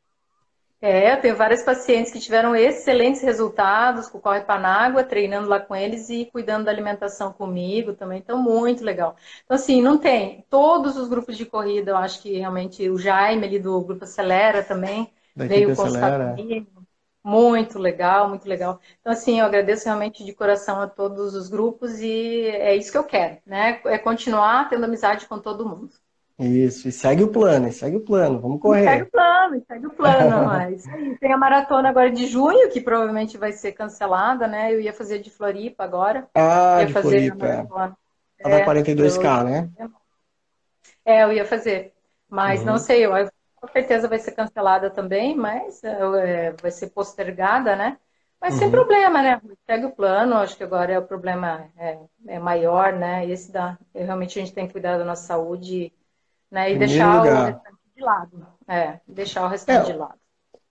É, eu tenho vários pacientes que tiveram excelentes resultados com o Corre Panágua, treinando lá com eles e cuidando da alimentação comigo também, então muito legal. Então, assim, não tem. Todos os grupos de corrida, eu acho que realmente o Jaime ali do Grupo Acelera também veio constar comigo. Muito legal, muito legal. Então, assim, eu agradeço realmente de coração a todos os grupos e é isso que eu quero, né? É continuar tendo amizade com todo mundo. Isso, e segue o plano, e segue o plano, vamos correr. E segue o plano, segue o plano, mas Tem a maratona agora de junho, que provavelmente vai ser cancelada, né? Eu ia fazer de Floripa agora. Ah, ia de fazer Floripa, é. Ela é, 42K, eu... né? É, eu ia fazer, mas uhum. não sei, eu, com certeza vai ser cancelada também, mas é, vai ser postergada, né? Mas uhum. sem problema, né? Segue o plano, acho que agora é o problema é, é maior, né? Esse da, realmente a gente tem que cuidar da nossa saúde né? E deixar lugar. o restante de lado. É, deixar o restante é, de lado.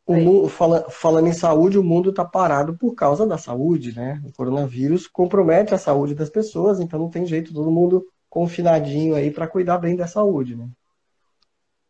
O mundo, fala, falando em saúde, o mundo está parado por causa da saúde, né? O coronavírus compromete a saúde das pessoas, então não tem jeito, todo mundo confinadinho aí para cuidar bem da saúde, né?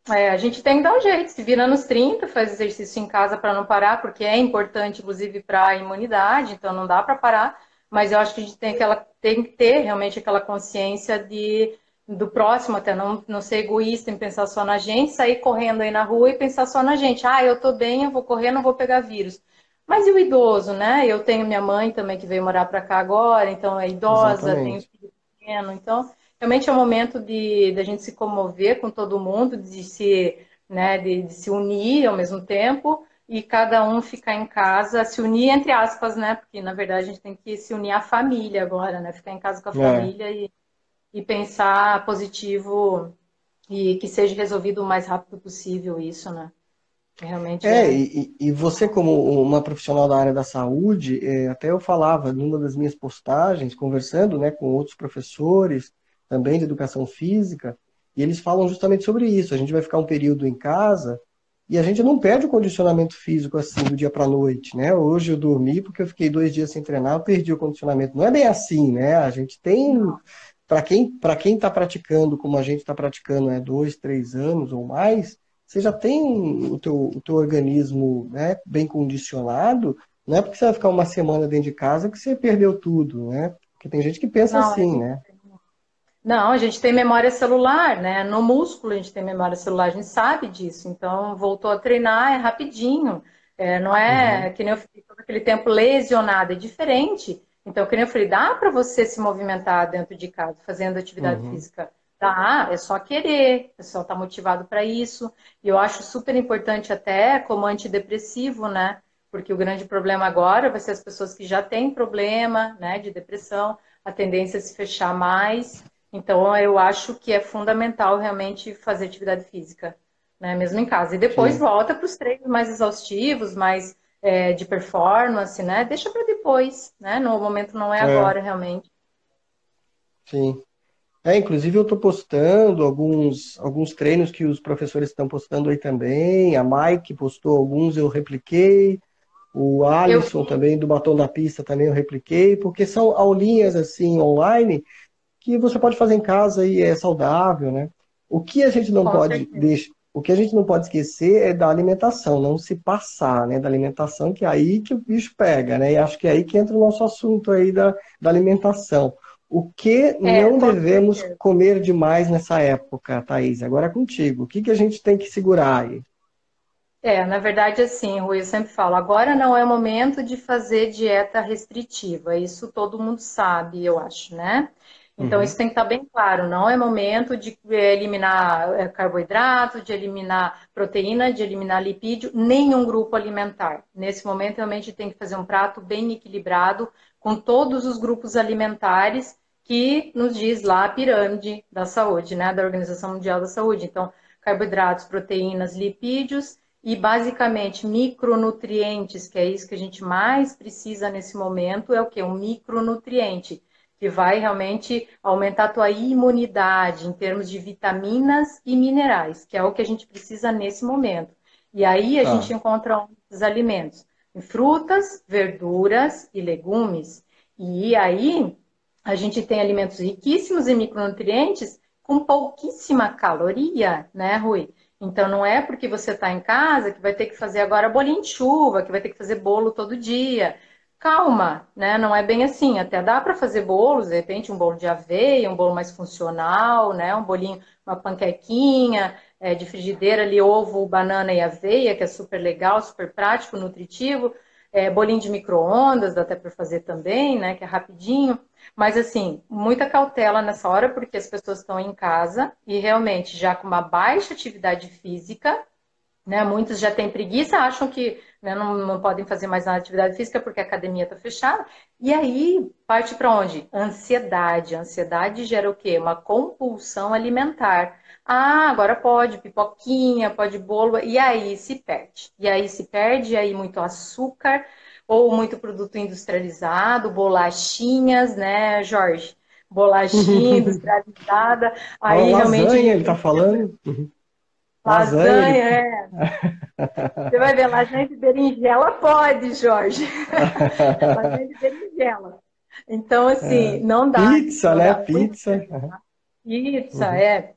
É, a gente tem que dar um jeito, se vira nos 30, faz exercício em casa para não parar, porque é importante, inclusive, para a imunidade, então não dá para parar, mas eu acho que a gente tem, aquela, tem que ter realmente aquela consciência de do próximo, até não, não ser egoísta em pensar só na gente, sair correndo aí na rua e pensar só na gente. Ah, eu tô bem, eu vou correr, não vou pegar vírus. Mas e o idoso, né? Eu tenho minha mãe também que veio morar para cá agora, então é idosa, Exatamente. tenho filho pequeno. Então, realmente é um momento de, de a gente se comover com todo mundo, de se, né, de, de se unir ao mesmo tempo e cada um ficar em casa, se unir entre aspas, né? Porque na verdade a gente tem que se unir à família agora, né? Ficar em casa com a é. família e e pensar positivo e que seja resolvido o mais rápido possível isso, né? Realmente é, é... E, e, você como uma profissional da área da saúde, é, até eu falava numa das minhas postagens, conversando né, com outros professores, também de educação física, e eles falam justamente sobre isso. A gente vai ficar um período em casa e a gente não perde o condicionamento físico assim do dia para noite, né? Hoje eu dormi porque eu fiquei dois dias sem treinar, eu perdi o condicionamento. Não é bem assim, né? A gente tem para quem para quem está praticando como a gente está praticando é dois, três anos ou mais, você já tem o teu, o teu organismo né, bem condicionado. Não é porque você vai ficar uma semana dentro de casa que você perdeu tudo, né? Porque tem gente que pensa não, assim, né? Não, a gente tem memória celular, né? No músculo a gente tem memória celular, a gente sabe disso. Então, voltou a treinar, é rapidinho. É, não é uhum. que nem eu fiquei todo aquele tempo lesionado, é diferente. Então, que nem eu falei, dá para você se movimentar dentro de casa, fazendo atividade uhum. física. Dá, é só querer, é só estar tá motivado para isso. E eu acho super importante até como antidepressivo, né? Porque o grande problema agora vai ser as pessoas que já têm problema, né, de depressão, a tendência é se fechar mais. Então, eu acho que é fundamental realmente fazer atividade física. né? Mesmo em casa. E depois Sim. volta para os treinos mais exaustivos, mais é, de performance, né? Deixa para depois, né? No momento não é, é. agora, realmente. Sim. É, inclusive eu estou postando alguns, alguns treinos que os professores estão postando aí também. A Mike postou alguns, eu repliquei. O Alisson eu... também, do Batom da Pista, também eu repliquei, porque são aulinhas assim online que você pode fazer em casa e é saudável, né? O que a gente não Com pode deixar, o que a gente não pode esquecer é da alimentação, não se passar, né? Da alimentação, que é aí que o bicho pega, né? E acho que é aí que entra o nosso assunto aí da, da alimentação. O que é, não devemos certeza. comer demais nessa época, Thaís? Agora é contigo. O que, que a gente tem que segurar aí? É, na verdade, assim, Rui, eu sempre falo, agora não é o momento de fazer dieta restritiva. Isso todo mundo sabe, eu acho, né? Então, uhum. isso tem que estar bem claro. Não é momento de eh, eliminar eh, carboidrato, de eliminar proteína, de eliminar lipídio, nenhum grupo alimentar. Nesse momento, realmente tem que fazer um prato bem equilibrado com todos os grupos alimentares que nos diz lá a pirâmide da saúde, né, da Organização Mundial da Saúde. Então, carboidratos, proteínas, lipídios e basicamente micronutrientes, que é isso que a gente mais precisa nesse momento, é o que? Um micronutriente que vai realmente aumentar a tua imunidade em termos de vitaminas e minerais, que é o que a gente precisa nesse momento. E aí a tá. gente encontra os alimentos em frutas, verduras e legumes. E aí a gente tem alimentos riquíssimos em micronutrientes com pouquíssima caloria, né, Rui? Então não é porque você está em casa que vai ter que fazer agora bolinho de chuva, que vai ter que fazer bolo todo dia calma, né? Não é bem assim. Até dá para fazer bolos, de repente um bolo de aveia, um bolo mais funcional, né? Um bolinho, uma panquequinha é, de frigideira ali, ovo, banana e aveia, que é super legal, super prático, nutritivo. É, bolinho de micro-ondas, dá até para fazer também, né? Que é rapidinho. Mas assim, muita cautela nessa hora, porque as pessoas estão em casa e realmente já com uma baixa atividade física, né? Muitos já têm preguiça, acham que né, não, não, podem fazer mais nada de atividade física porque a academia está fechada. E aí parte para onde? Ansiedade. Ansiedade gera o quê? Uma compulsão alimentar. Ah, agora pode pipoquinha, pode bolo, e aí se perde. E aí se perde, e aí muito açúcar ou muito produto industrializado, bolachinhas, né, Jorge? Bolachinha *laughs* industrializada. Aí realmente. Lasanha, ele está falando. *laughs* Lasanha, é. *laughs* Você vai ver, lasanha de berinjela pode, Jorge. *laughs* lasanha de berinjela. Então, assim, é. não dá. Pizza, né? Pizza. Pizza, uhum. é.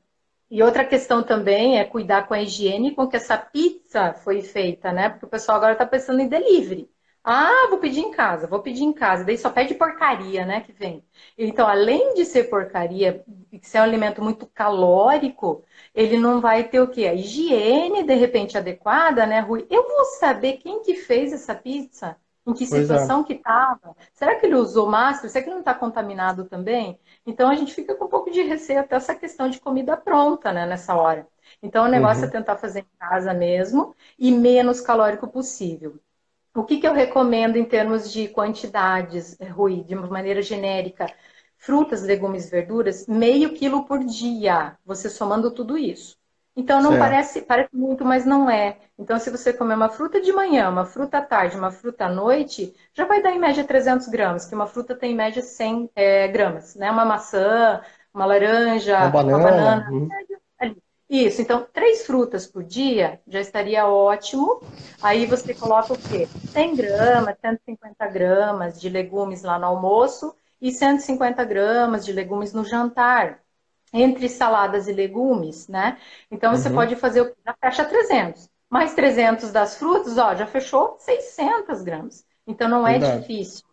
E outra questão também é cuidar com a higiene com que essa pizza foi feita, né? Porque o pessoal agora está pensando em delivery. Ah, vou pedir em casa, vou pedir em casa. Daí só pede porcaria, né, que vem. Então, além de ser porcaria, de ser um alimento muito calórico, ele não vai ter o quê? A higiene, de repente, adequada, né, Rui? Eu vou saber quem que fez essa pizza? Em que é. situação é. que estava? Será que ele usou máscara? Será que ele não está contaminado também? Então, a gente fica com um pouco de receio até essa questão de comida pronta, né, nessa hora. Então, o negócio uhum. é tentar fazer em casa mesmo e menos calórico possível. O que, que eu recomendo em termos de quantidades, eh, Rui, de uma maneira genérica? Frutas, legumes, verduras, meio quilo por dia, você somando tudo isso. Então não parece, parece muito, mas não é. Então se você comer uma fruta de manhã, uma fruta à tarde, uma fruta à noite, já vai dar em média 300 gramas, que uma fruta tem em média 100 é, eh, gramas, né? Uma maçã, uma laranja, uma banana, uma banana hum. Isso, então, três frutas por dia já estaria ótimo. Aí você coloca o quê? 100 gramas, 150 gramas de legumes lá no almoço e 150 gramas de legumes no jantar. Entre saladas e legumes, né? Então, você uhum. pode fazer o quê? Já fecha 300. Mais 300 das frutas, ó, já fechou 600 gramas. Então, não é Verdade. difícil.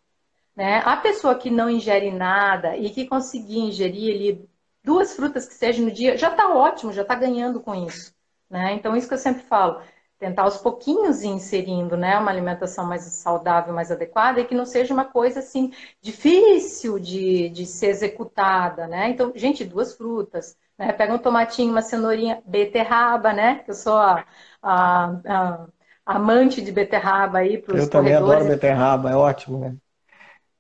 Né? A pessoa que não ingere nada e que conseguir ingerir ali duas frutas que sejam no dia, já está ótimo, já está ganhando com isso. Né? Então, isso que eu sempre falo, tentar aos pouquinhos ir inserindo né, uma alimentação mais saudável, mais adequada, e que não seja uma coisa assim difícil de, de ser executada. Né? Então, gente, duas frutas. Né? Pega um tomatinho, uma cenourinha, beterraba, né? Que eu sou a, a, a amante de beterraba aí para os Eu também adoro beterraba, é ótimo, né?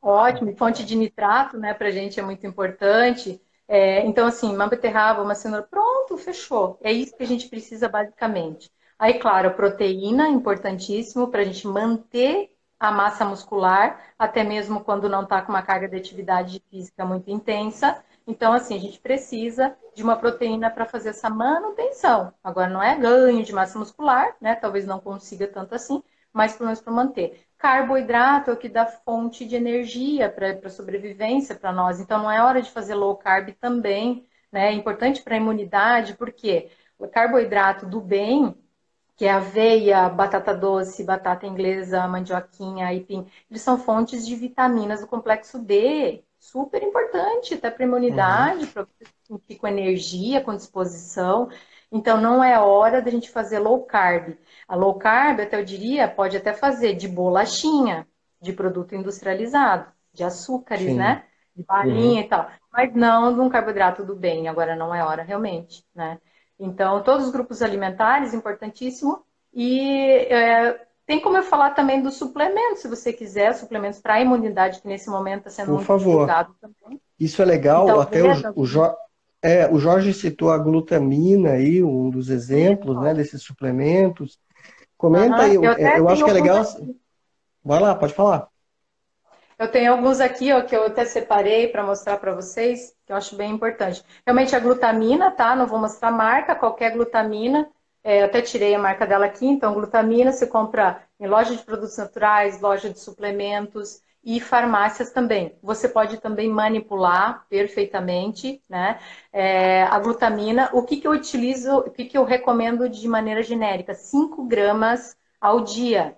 Ótimo, fonte de nitrato, né, para a gente é muito importante. É, então, assim, uma beterraba, uma cenoura, pronto, fechou. É isso que a gente precisa basicamente. Aí, claro, proteína, importantíssimo para a gente manter a massa muscular, até mesmo quando não está com uma carga de atividade física muito intensa. Então, assim, a gente precisa de uma proteína para fazer essa manutenção. Agora, não é ganho de massa muscular, né? Talvez não consiga tanto assim, mas pelo menos para manter. Carboidrato é o que dá fonte de energia para a sobrevivência para nós. Então, não é hora de fazer low carb também, né? É importante para a imunidade, porque o carboidrato do bem, que é aveia, batata doce, batata inglesa, mandioquinha, aipim, eles são fontes de vitaminas do complexo D, super importante até para a imunidade, uhum. para sentir com energia, com disposição. Então, não é hora da gente fazer low carb. A low carb, até eu diria, pode até fazer de bolachinha, de produto industrializado, de açúcares, Sim. né? De farinha uhum. e tal. Mas não de um carboidrato do bem. Agora não é hora, realmente, né? Então, todos os grupos alimentares, importantíssimo. E é, tem como eu falar também dos suplementos, se você quiser, suplementos para a imunidade, que nesse momento está sendo Por muito favor. também. Isso é legal, então, até o, o, jo é, o, Jorge citou a glutamina aí, um dos exemplos né, desses suplementos. Comenta uhum, aí, eu, eu acho que é legal. Aqui. Vai lá, pode falar. Eu tenho alguns aqui, ó, que eu até separei para mostrar para vocês, que eu acho bem importante. Realmente a glutamina, tá? Não vou mostrar a marca, qualquer glutamina. É, eu até tirei a marca dela aqui, então glutamina se compra em loja de produtos naturais, loja de suplementos e farmácias também. Você pode também manipular perfeitamente, né? É, a glutamina, o que, que eu utilizo, o que, que eu recomendo de maneira genérica? 5 gramas ao dia.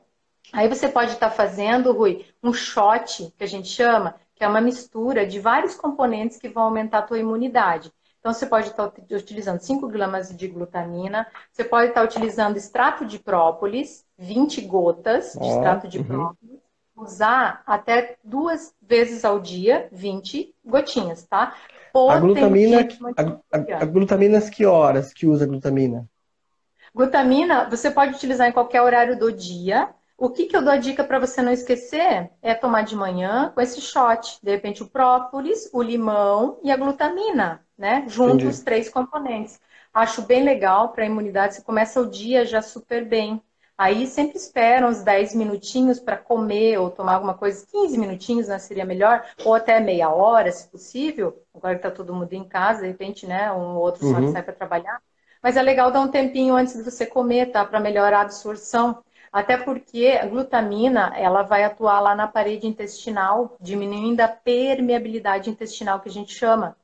Aí você pode estar tá fazendo, Rui, um shot, que a gente chama, que é uma mistura de vários componentes que vão aumentar a tua imunidade. Então, você pode estar tá utilizando 5 gramas de glutamina, você pode estar tá utilizando extrato de própolis, 20 gotas de extrato de uhum. própolis, usar até duas vezes ao dia, 20 gotinhas, tá? a glutamina, a, a, a glutamina, que horas que usa glutamina? Glutamina, você pode utilizar em qualquer horário do dia, o que, que eu dou a dica para você não esquecer é tomar de manhã com esse shot. De repente, o própolis, o limão e a glutamina, né? Juntos os três componentes. Acho bem legal para a imunidade. Você começa o dia já super bem. Aí sempre espera uns 10 minutinhos para comer ou tomar alguma coisa, 15 minutinhos né, seria melhor, ou até meia hora, se possível. Agora que está todo mundo em casa, de repente, né, um ou outro uhum. só sai para trabalhar. Mas é legal dar um tempinho antes de você comer, tá? Para melhorar a absorção. Até porque a glutamina, ela vai atuar lá na parede intestinal, diminuindo a permeabilidade intestinal que a gente chama.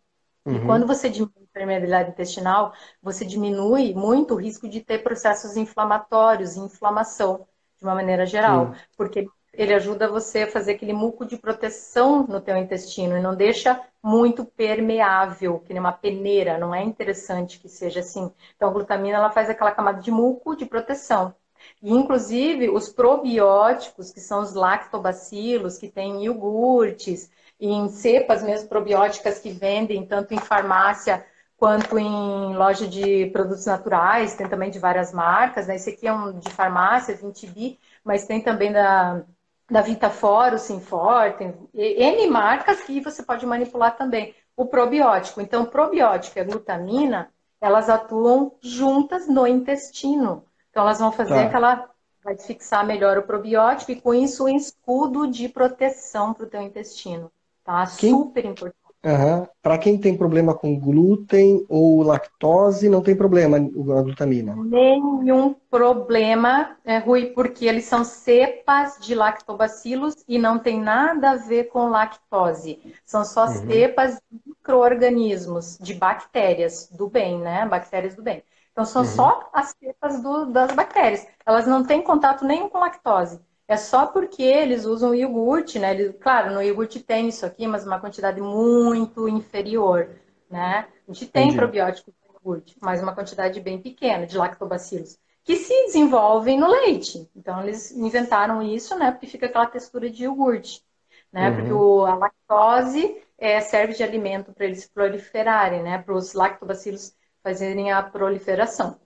Uhum. E quando você diminui a permeabilidade intestinal, você diminui muito o risco de ter processos inflamatórios, inflamação, de uma maneira geral, uhum. porque ele ajuda você a fazer aquele muco de proteção no teu intestino e não deixa muito permeável, que nem uma peneira, não é interessante que seja assim. Então a glutamina ela faz aquela camada de muco de proteção. E, inclusive, os probióticos, que são os lactobacilos, que tem iogurtes, e em cepas mesmo probióticas que vendem tanto em farmácia quanto em loja de produtos naturais, tem também de várias marcas, né? Esse aqui é um de farmácia, 20bi, mas tem também da, da Vitafora, o Sinfor, tem N marcas que você pode manipular também. O probiótico. Então, probiótico e a glutamina, elas atuam juntas no intestino. Então, elas vão fazer tá. aquela. Vai fixar melhor o probiótico e com isso um escudo de proteção para o teu intestino. Tá? Quem... Super importante. Uhum. Para quem tem problema com glúten ou lactose, não tem problema a glutamina? Nenhum problema, é, Rui, porque eles são cepas de lactobacilos e não tem nada a ver com lactose. São só uhum. cepas de micro-organismos, de bactérias do bem, né? Bactérias do bem. Então, são uhum. só as cepas do, das bactérias. Elas não têm contato nenhum com lactose. É só porque eles usam iogurte, né? Eles, claro, no iogurte tem isso aqui, mas uma quantidade muito inferior, né? A gente tem Entendi. probiótico no iogurte, mas uma quantidade bem pequena de lactobacilos, que se desenvolvem no leite. Então, eles inventaram isso, né? Porque fica aquela textura de iogurte, né? Uhum. Porque o, a lactose é, serve de alimento para eles proliferarem, né? Para os lactobacilos fazerem a proliferação.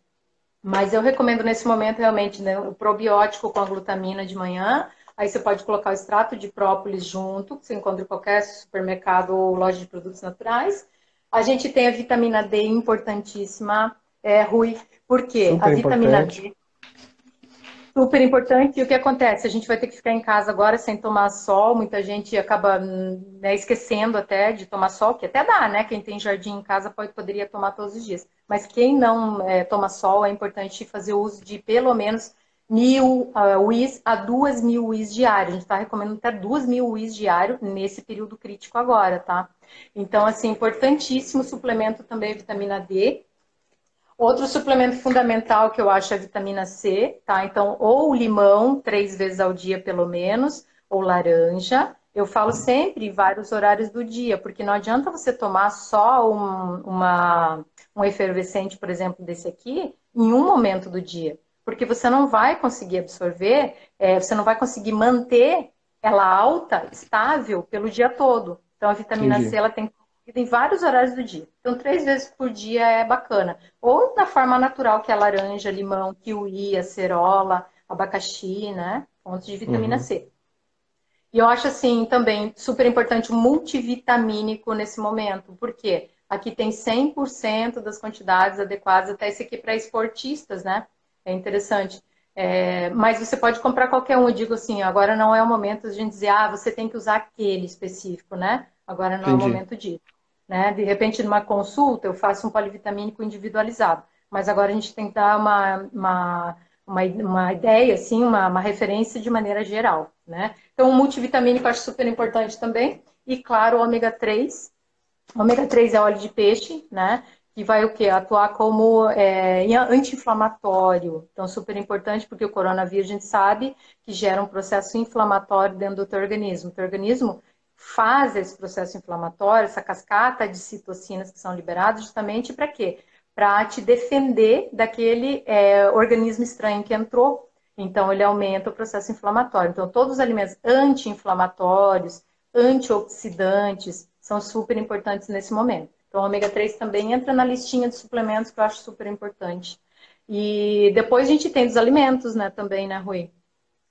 Mas eu recomendo nesse momento realmente né, o probiótico com a glutamina de manhã. Aí você pode colocar o extrato de própolis junto, que você encontra em qualquer supermercado ou loja de produtos naturais. A gente tem a vitamina D importantíssima, é, Rui, porque Super a vitamina importante. D super importante. E o que acontece? A gente vai ter que ficar em casa agora sem tomar sol. Muita gente acaba né, esquecendo até de tomar sol, que até dá, né? Quem tem jardim em casa pode, poderia tomar todos os dias. Mas quem não é, toma sol, é importante fazer uso de pelo menos mil uh, UIs a duas mil UIs diários. A gente está recomendando até duas mil UIs diário nesse período crítico agora, tá? Então, assim, importantíssimo suplemento também vitamina D. Outro suplemento fundamental que eu acho é a vitamina C, tá? Então, ou limão, três vezes ao dia pelo menos, ou laranja. Eu falo sempre vários horários do dia, porque não adianta você tomar só um, uma, um efervescente, por exemplo, desse aqui, em um momento do dia. Porque você não vai conseguir absorver, é, você não vai conseguir manter ela alta, estável, pelo dia todo. Então, a vitamina Entendi. C ela tem em vários horários do dia. Então, três vezes por dia é bacana. Ou da forma natural, que é laranja, limão, kiwi, acerola, abacaxi, né? Fontes de vitamina uhum. C. E eu acho, assim, também super importante o multivitamínico nesse momento. Por quê? Aqui tem 100% das quantidades adequadas, até esse aqui para esportistas, né? É interessante. É, mas você pode comprar qualquer um. Eu digo assim, agora não é o momento de a gente dizer, ah, você tem que usar aquele específico, né? Agora não Entendi. é o momento disso. Né? De repente, numa consulta, eu faço um polivitamínico individualizado. Mas agora a gente tem que dar uma, uma, uma, uma ideia, assim, uma, uma referência de maneira geral. Né? Então, o multivitamínico eu acho super importante também. E, claro, o ômega 3. O ômega 3 é óleo de peixe, né? que vai o quê? Atuar como é, anti-inflamatório. Então, super importante, porque o coronavírus a gente sabe que gera um processo inflamatório dentro do teu organismo. O teu organismo faz esse processo inflamatório, essa cascata de citocinas que são liberadas, justamente para quê? Para te defender daquele é, organismo estranho que entrou. Então, ele aumenta o processo inflamatório. Então, todos os alimentos anti-inflamatórios, antioxidantes, são super importantes nesse momento. Então, o ômega 3 também entra na listinha de suplementos que eu acho super importante. E depois a gente tem dos alimentos, né, também, né, Rui?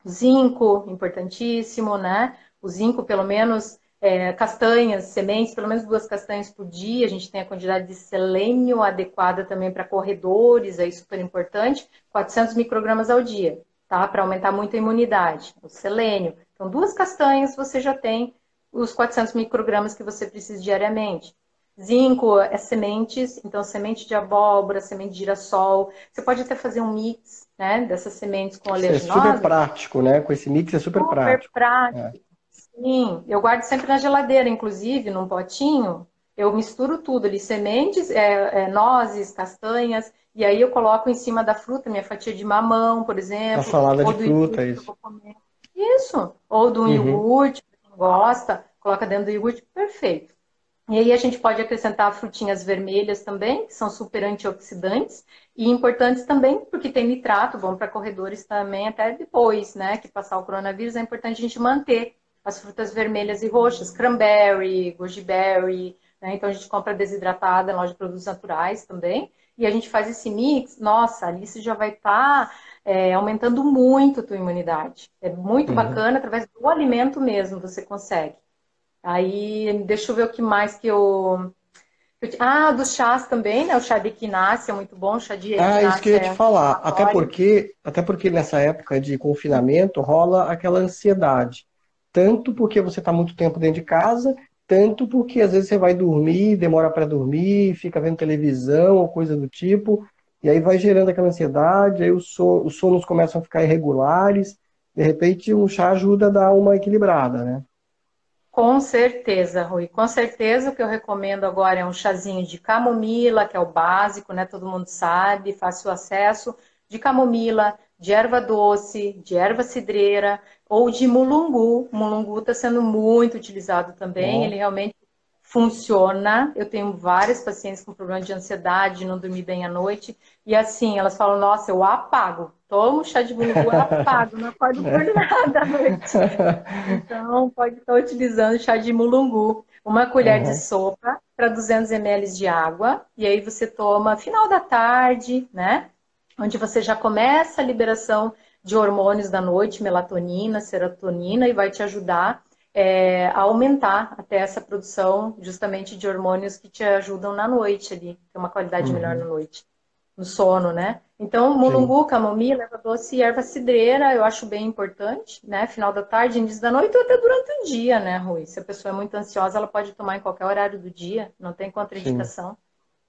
Zinco, importantíssimo, né? O zinco, pelo menos, é, castanhas, sementes, pelo menos duas castanhas por dia. A gente tem a quantidade de selênio adequada também para corredores, aí super importante, 400 microgramas ao dia, tá? Para aumentar muito a imunidade. O selênio. Então, duas castanhas você já tem os 400 microgramas que você precisa diariamente. Zinco é sementes, então semente de abóbora, semente de girassol. Você pode até fazer um mix, né, dessas sementes com oleaginosa. É super prático, né? Com esse mix é super, super prático. prático. É. Sim, eu guardo sempre na geladeira, inclusive, num potinho. Eu misturo tudo ali, sementes, é, é, nozes, castanhas, e aí eu coloco em cima da fruta, minha fatia de mamão, por exemplo. A salada de fruta, isso. Isso, ou do uhum. iogurte, quem gosta, coloca dentro do iogurte, perfeito. E aí a gente pode acrescentar frutinhas vermelhas também, que são super antioxidantes e importantes também porque tem nitrato, bom para corredores também até depois, né, que passar o coronavírus, é importante a gente manter as frutas vermelhas e roxas, cranberry, goji berry, né? Então a gente compra desidratada em loja de produtos naturais também. E a gente faz esse mix, nossa, ali você já vai estar tá, é, aumentando muito a tua imunidade. É muito uhum. bacana, através do alimento mesmo você consegue. Aí, deixa eu ver o que mais que eu... Ah, dos chás também, né? O chá de equinácea é muito bom, o chá de Ah, isso que eu ia te é falar. Até porque, até porque nessa época de confinamento rola aquela ansiedade tanto porque você está muito tempo dentro de casa, tanto porque às vezes você vai dormir, demora para dormir, fica vendo televisão ou coisa do tipo, e aí vai gerando aquela ansiedade, aí os, sonos começam a ficar irregulares, de repente um chá ajuda a dar uma equilibrada, né? Com certeza, Rui. Com certeza o que eu recomendo agora é um chazinho de camomila, que é o básico, né? Todo mundo sabe, fácil acesso, de camomila, de erva doce, de erva cidreira ou de mulungu. Mulungu está sendo muito utilizado também, ele realmente funciona. Eu tenho várias pacientes com problema de ansiedade, de não dormir bem à noite, e assim, elas falam, nossa, eu apago. Tomo chá de mulungu, apago, não acordo por *laughs* nada à noite. Então, pode estar utilizando chá de mulungu. Uma colher uhum. de sopa para 200 ml de água, e aí você toma final da tarde, né? onde você já começa a liberação de hormônios da noite, melatonina, serotonina, e vai te ajudar é, a aumentar até essa produção justamente de hormônios que te ajudam na noite ali, ter uma qualidade uhum. melhor na noite, no sono, né? Então, mulungu, Sim. camomila, erva doce e erva cidreira, eu acho bem importante, né? Final da tarde, início da noite ou até durante o dia, né, Rui? Se a pessoa é muito ansiosa, ela pode tomar em qualquer horário do dia, não tem contraindicação. Sim.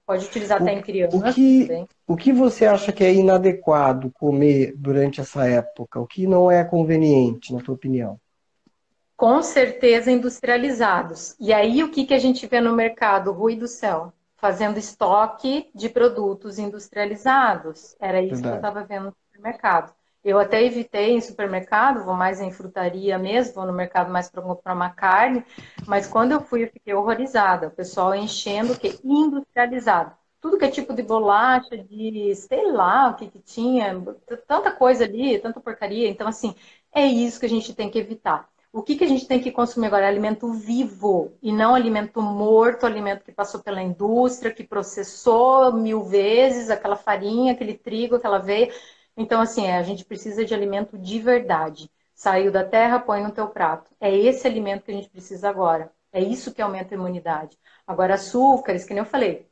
Pode utilizar o, até em criança. O que, o que você acha que é inadequado comer durante essa época? O que não é conveniente, na tua opinião? Com certeza industrializados. E aí o que, que a gente vê no mercado? Rui do céu. Fazendo estoque de produtos industrializados. Era isso Verdade. que eu estava vendo no supermercado. Eu até evitei em supermercado, vou mais em frutaria mesmo, vou no mercado mais para comprar uma carne, mas quando eu fui eu fiquei horrorizada. O pessoal enchendo o que? Industrializado. Tudo que é tipo de bolacha, de sei lá o que, que tinha, tanta coisa ali, tanta porcaria. Então, assim, é isso que a gente tem que evitar. O que, que a gente tem que consumir agora? Alimento vivo e não alimento morto, alimento que passou pela indústria, que processou mil vezes aquela farinha, aquele trigo, aquela aveia. Então, assim, é, a gente precisa de alimento de verdade. Saiu da terra, põe no teu prato. É esse alimento que a gente precisa agora. É isso que aumenta a imunidade. Agora, açúcares, que nem eu falei,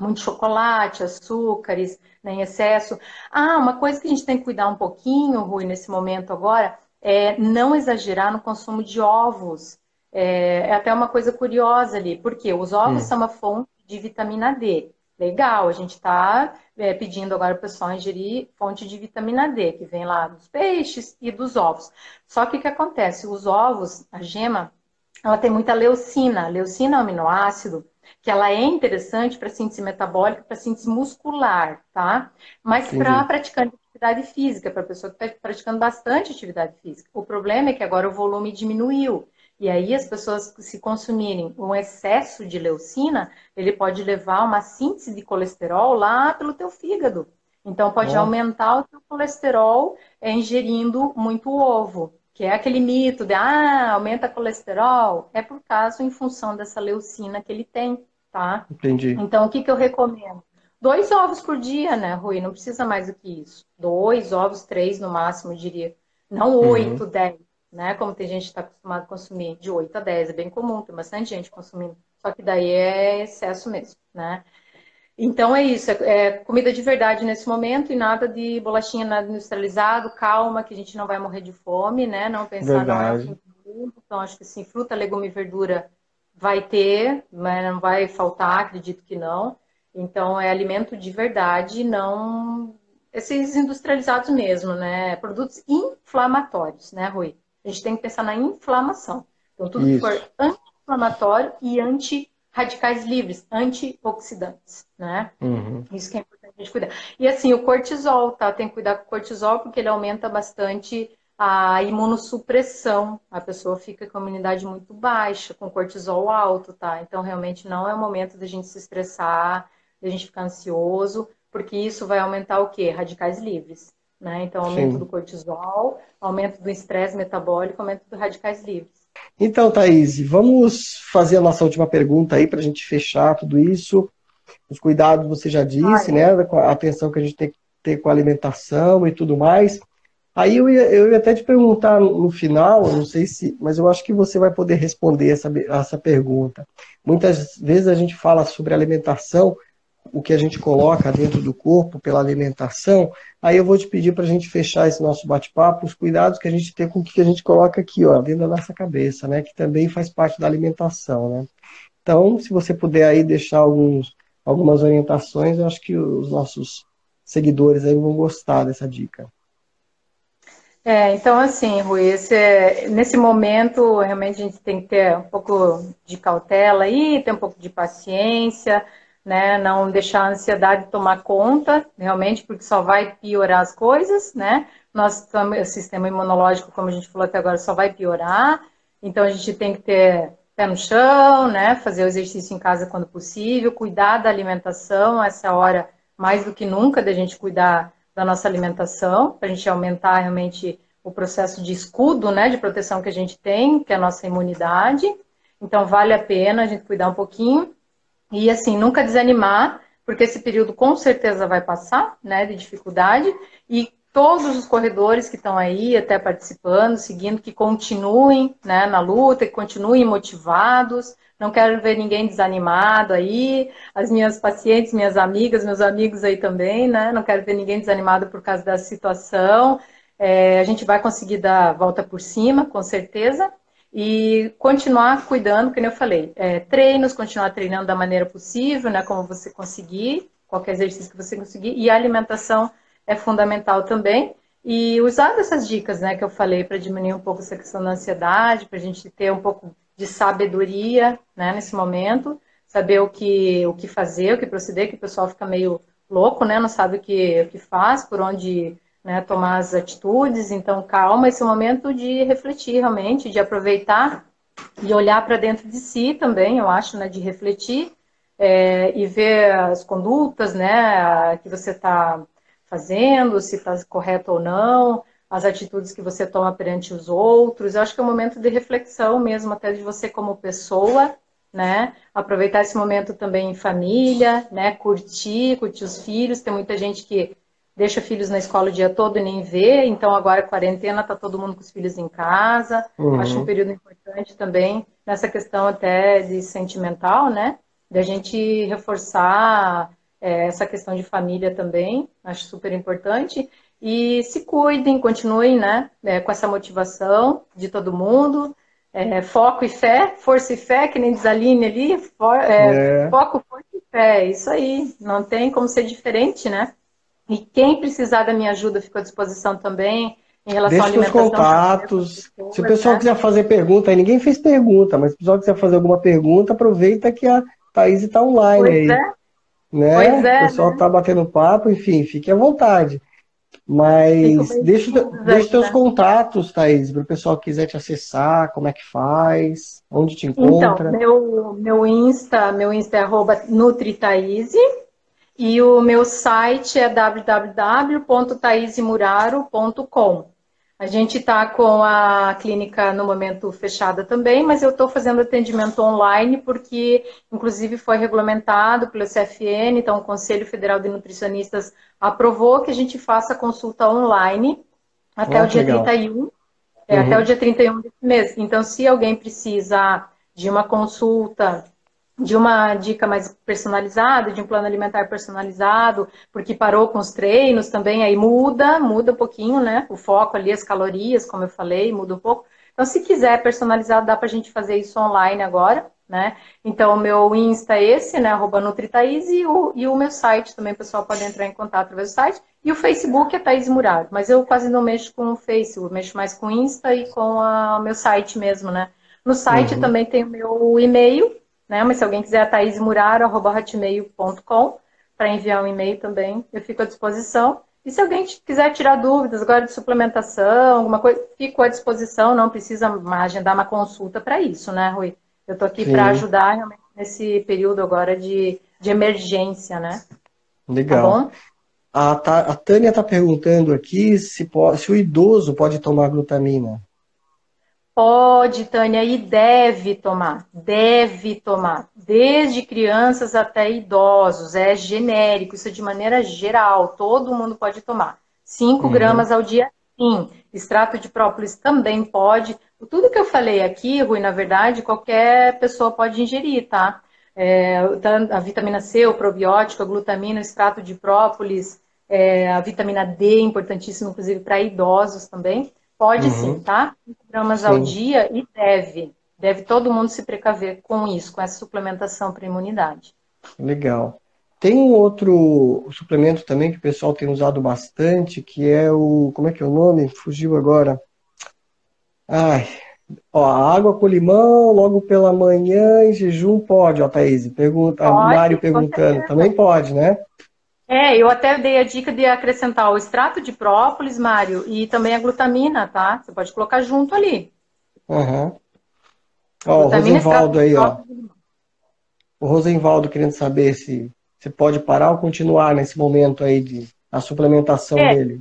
muito chocolate, açúcares né, em excesso. Ah, uma coisa que a gente tem que cuidar um pouquinho, Rui, nesse momento agora, é não exagerar no consumo de ovos. É, é até uma coisa curiosa ali, porque os ovos hum. são uma fonte de vitamina D. Legal, a gente está é, pedindo agora para o pessoal ingerir fonte de vitamina D, que vem lá dos peixes e dos ovos. Só que o que acontece? Os ovos, a gema, ela tem muita leucina. A leucina é um aminoácido que ela é interessante para síntese metabólica, para síntese muscular, tá? Mas para praticante de atividade física, para pessoa que está praticando bastante atividade física. O problema é que agora o volume diminuiu. E aí as pessoas se consumirem um excesso de leucina, ele pode levar a uma síntese de colesterol lá pelo teu fígado. Então pode aumentar o teu colesterol é, ingerindo muito ovo, que é aquele mito de ah, aumenta colesterol, é por causa em função dessa leucina que ele tem, tá? Entendi. Então o que, que eu recomendo? Dois ovos por dia, né, Rui? Não precisa mais do que isso. Dois ovos, três no máximo, eu diria. Não oito, uhum. dez né? Como tem gente que está acostumado a consumir de 8 a 10, é bem comum, tem bastante gente consumindo. Só que daí é excesso mesmo, né? Então é isso, é, é comida de verdade nesse momento e nada de bolachinha nada industrializado, calma que a gente não vai morrer de fome, né? Não pensar verdade. no Então acho que sim, fruta, legume e verdura vai ter, mas não vai faltar, acredito que não. Então é alimento de verdade, não esses industrializados mesmo, né? Produtos inflamatórios, né, Rui? A gente tem que pensar na inflamação. Então, tudo Isso. que for anti-inflamatório e anti-radicais livres, antioxidantes, né? Uhum. Isso que é importante a gente cuidar. E assim, o cortisol, tá? Tem que cuidar com o cortisol porque ele aumenta bastante a imunossupressão. A pessoa fica com a imunidade muito baixa, com cortisol alto, tá? Então, realmente não é o momento da gente se estressar, da gente ficar ansioso, porque isso vai aumentar o quê? Radicais livres. Né? Então, aumento Sim. do cortisol, aumento do estresse metabólico, aumento dos radicais livres. Então, Thaís, vamos fazer a nossa última pergunta aí para a gente fechar tudo isso. Os cuidados você já disse, Ai, né? A atenção que a gente tem que ter com a alimentação e tudo mais. Aí eu ia, eu ia até te perguntar no final, não sei se, mas eu acho que você vai poder responder essa, essa pergunta. Muitas vezes a gente fala sobre alimentação, o que a gente coloca dentro do corpo pela alimentação, aí eu vou te pedir para a gente fechar esse nosso bate-papo, os cuidados que a gente tem com o que a gente coloca aqui, ó, dentro da nossa cabeça, né, que também faz parte da alimentação, né. Então, se você puder aí deixar alguns, algumas orientações, eu acho que os nossos seguidores aí vão gostar dessa dica. É, então assim, Rui, esse, nesse momento realmente a gente tem que ter um pouco de cautela aí, ter um pouco de paciência, né? Não deixar a ansiedade tomar conta, realmente, porque só vai piorar as coisas, né? Nosso sistema imunológico, como a gente falou até agora, só vai piorar. Então a gente tem que ter pé no chão, né? Fazer o exercício em casa quando possível, cuidar da alimentação, essa hora mais do que nunca da gente cuidar da nossa alimentação, para a gente aumentar realmente o processo de escudo, né, de proteção que a gente tem, que é a nossa imunidade. Então vale a pena a gente cuidar um pouquinho. E assim, nunca desanimar, porque esse período com certeza vai passar, né, de dificuldade, e todos os corredores que estão aí, até participando, seguindo, que continuem né, na luta, que continuem motivados. Não quero ver ninguém desanimado aí. As minhas pacientes, minhas amigas, meus amigos aí também, né? Não quero ver ninguém desanimado por causa da situação. É, a gente vai conseguir dar a volta por cima, com certeza. E continuar cuidando, como eu falei, é, treinos, continuar treinando da maneira possível, né? Como você conseguir, qualquer exercício que você conseguir. E a alimentação é fundamental também. E usar essas dicas né, que eu falei para diminuir um pouco essa questão da ansiedade, para a gente ter um pouco de sabedoria né, nesse momento, saber o que, o que fazer, o que proceder, que o pessoal fica meio louco, né, não sabe o que, o que faz, por onde né, tomar as atitudes. Então, calma, esse é o momento de refletir realmente, de aproveitar e olhar para dentro de si também, eu acho, né, de refletir é, e ver as condutas né, que você está fazendo, se está correto ou não, as atitudes que você toma perante os outros. Eu acho que é um momento de reflexão mesmo, até de você como pessoa, né? Aproveitar esse momento também em família, né? Curtir, curtir os filhos. Tem muita gente que deixa filhos na escola o dia todo e nem vê, então agora quarentena, tá todo mundo com os filhos em casa. Uhum. Acho um período importante também nessa questão até de sentimental, né? De a gente reforçar é, essa questão de família também, acho super importante. E se cuidem, continuem né, é, com essa motivação de todo mundo. É, foco e fé, força e fé, que nem desaline ali. For, é, é. foco, força e fé, isso aí. Não tem como ser diferente, né? E quem precisar da minha ajuda, fico à disposição também. Em relação Deixa. Os contatos. Se o pessoal né? quiser fazer pergunta, aí ninguém fez pergunta, mas se o pessoal quiser fazer alguma pergunta, aproveita que a Thaís está online pois aí. É. Né? Pois é, o pessoal está né? batendo papo, enfim, fique à vontade. Mas deixa, deixa teus contatos, Thaís, para o pessoal que quiser te acessar, como é que faz, onde te então, encontra. Então, meu, meu Insta, meu Insta é arroba NutriThaís, e o meu site é www.taisemuraro.com. A gente está com a clínica no momento fechada também, mas eu estou fazendo atendimento online porque, inclusive, foi regulamentado pelo CFN, então o Conselho Federal de Nutricionistas aprovou que a gente faça consulta online até oh, o dia legal. 31, é, uhum. até o dia 31 desse mês. Então, se alguém precisa de uma consulta de uma dica mais personalizada, de um plano alimentar personalizado, porque parou com os treinos também, aí muda, muda um pouquinho, né? O foco ali, as calorias, como eu falei, muda um pouco. Então, se quiser personalizado, dá para a gente fazer isso online agora, né? Então, o meu Insta é esse, né? Arroba NutriThaís, e o, e o meu site também, o pessoal pode entrar em contato através do site. E o Facebook é Thaís Murado, mas eu quase não mexo com o Facebook, mexo mais com o Insta e com o meu site mesmo, né? No site uhum. também tem o meu e-mail, né? Mas se alguém quiser, thaismuraro.hotmail.com para enviar um e-mail também, eu fico à disposição. E se alguém quiser tirar dúvidas agora de suplementação, alguma coisa, fico à disposição, não precisa agendar uma consulta para isso, né, Rui? Eu estou aqui para ajudar realmente nesse período agora de, de emergência, né? Legal. Tá a, a Tânia está perguntando aqui se, pode, se o idoso pode tomar glutamina. Pode, Tânia, e deve tomar, deve tomar, desde crianças até idosos, é genérico, isso é de maneira geral, todo mundo pode tomar. 5 uhum. gramas ao dia, sim. Extrato de própolis também pode. Tudo que eu falei aqui, Rui, na verdade, qualquer pessoa pode ingerir, tá? É, a vitamina C, o probiótico, a glutamina, o extrato de própolis, é, a vitamina D, importantíssimo, inclusive, para idosos também. Pode uhum. sim, tá? 5 gramas sim. ao dia e deve. Deve todo mundo se precaver com isso, com essa suplementação para imunidade. Legal. Tem um outro suplemento também que o pessoal tem usado bastante, que é o. Como é que é o nome? Fugiu agora. Ai. Ó, água com limão, logo pela manhã, em jejum, pode, ó, Thaís. Pergunta, pode, Mário perguntando. Também pode, né? É, eu até dei a dica de acrescentar o extrato de própolis, Mário, e também a glutamina, tá? Você pode colocar junto ali. Uhum. Ó, o Rosenvaldo aí, ó. O Rosenvaldo querendo saber se você pode parar ou continuar nesse momento aí de a suplementação é. dele.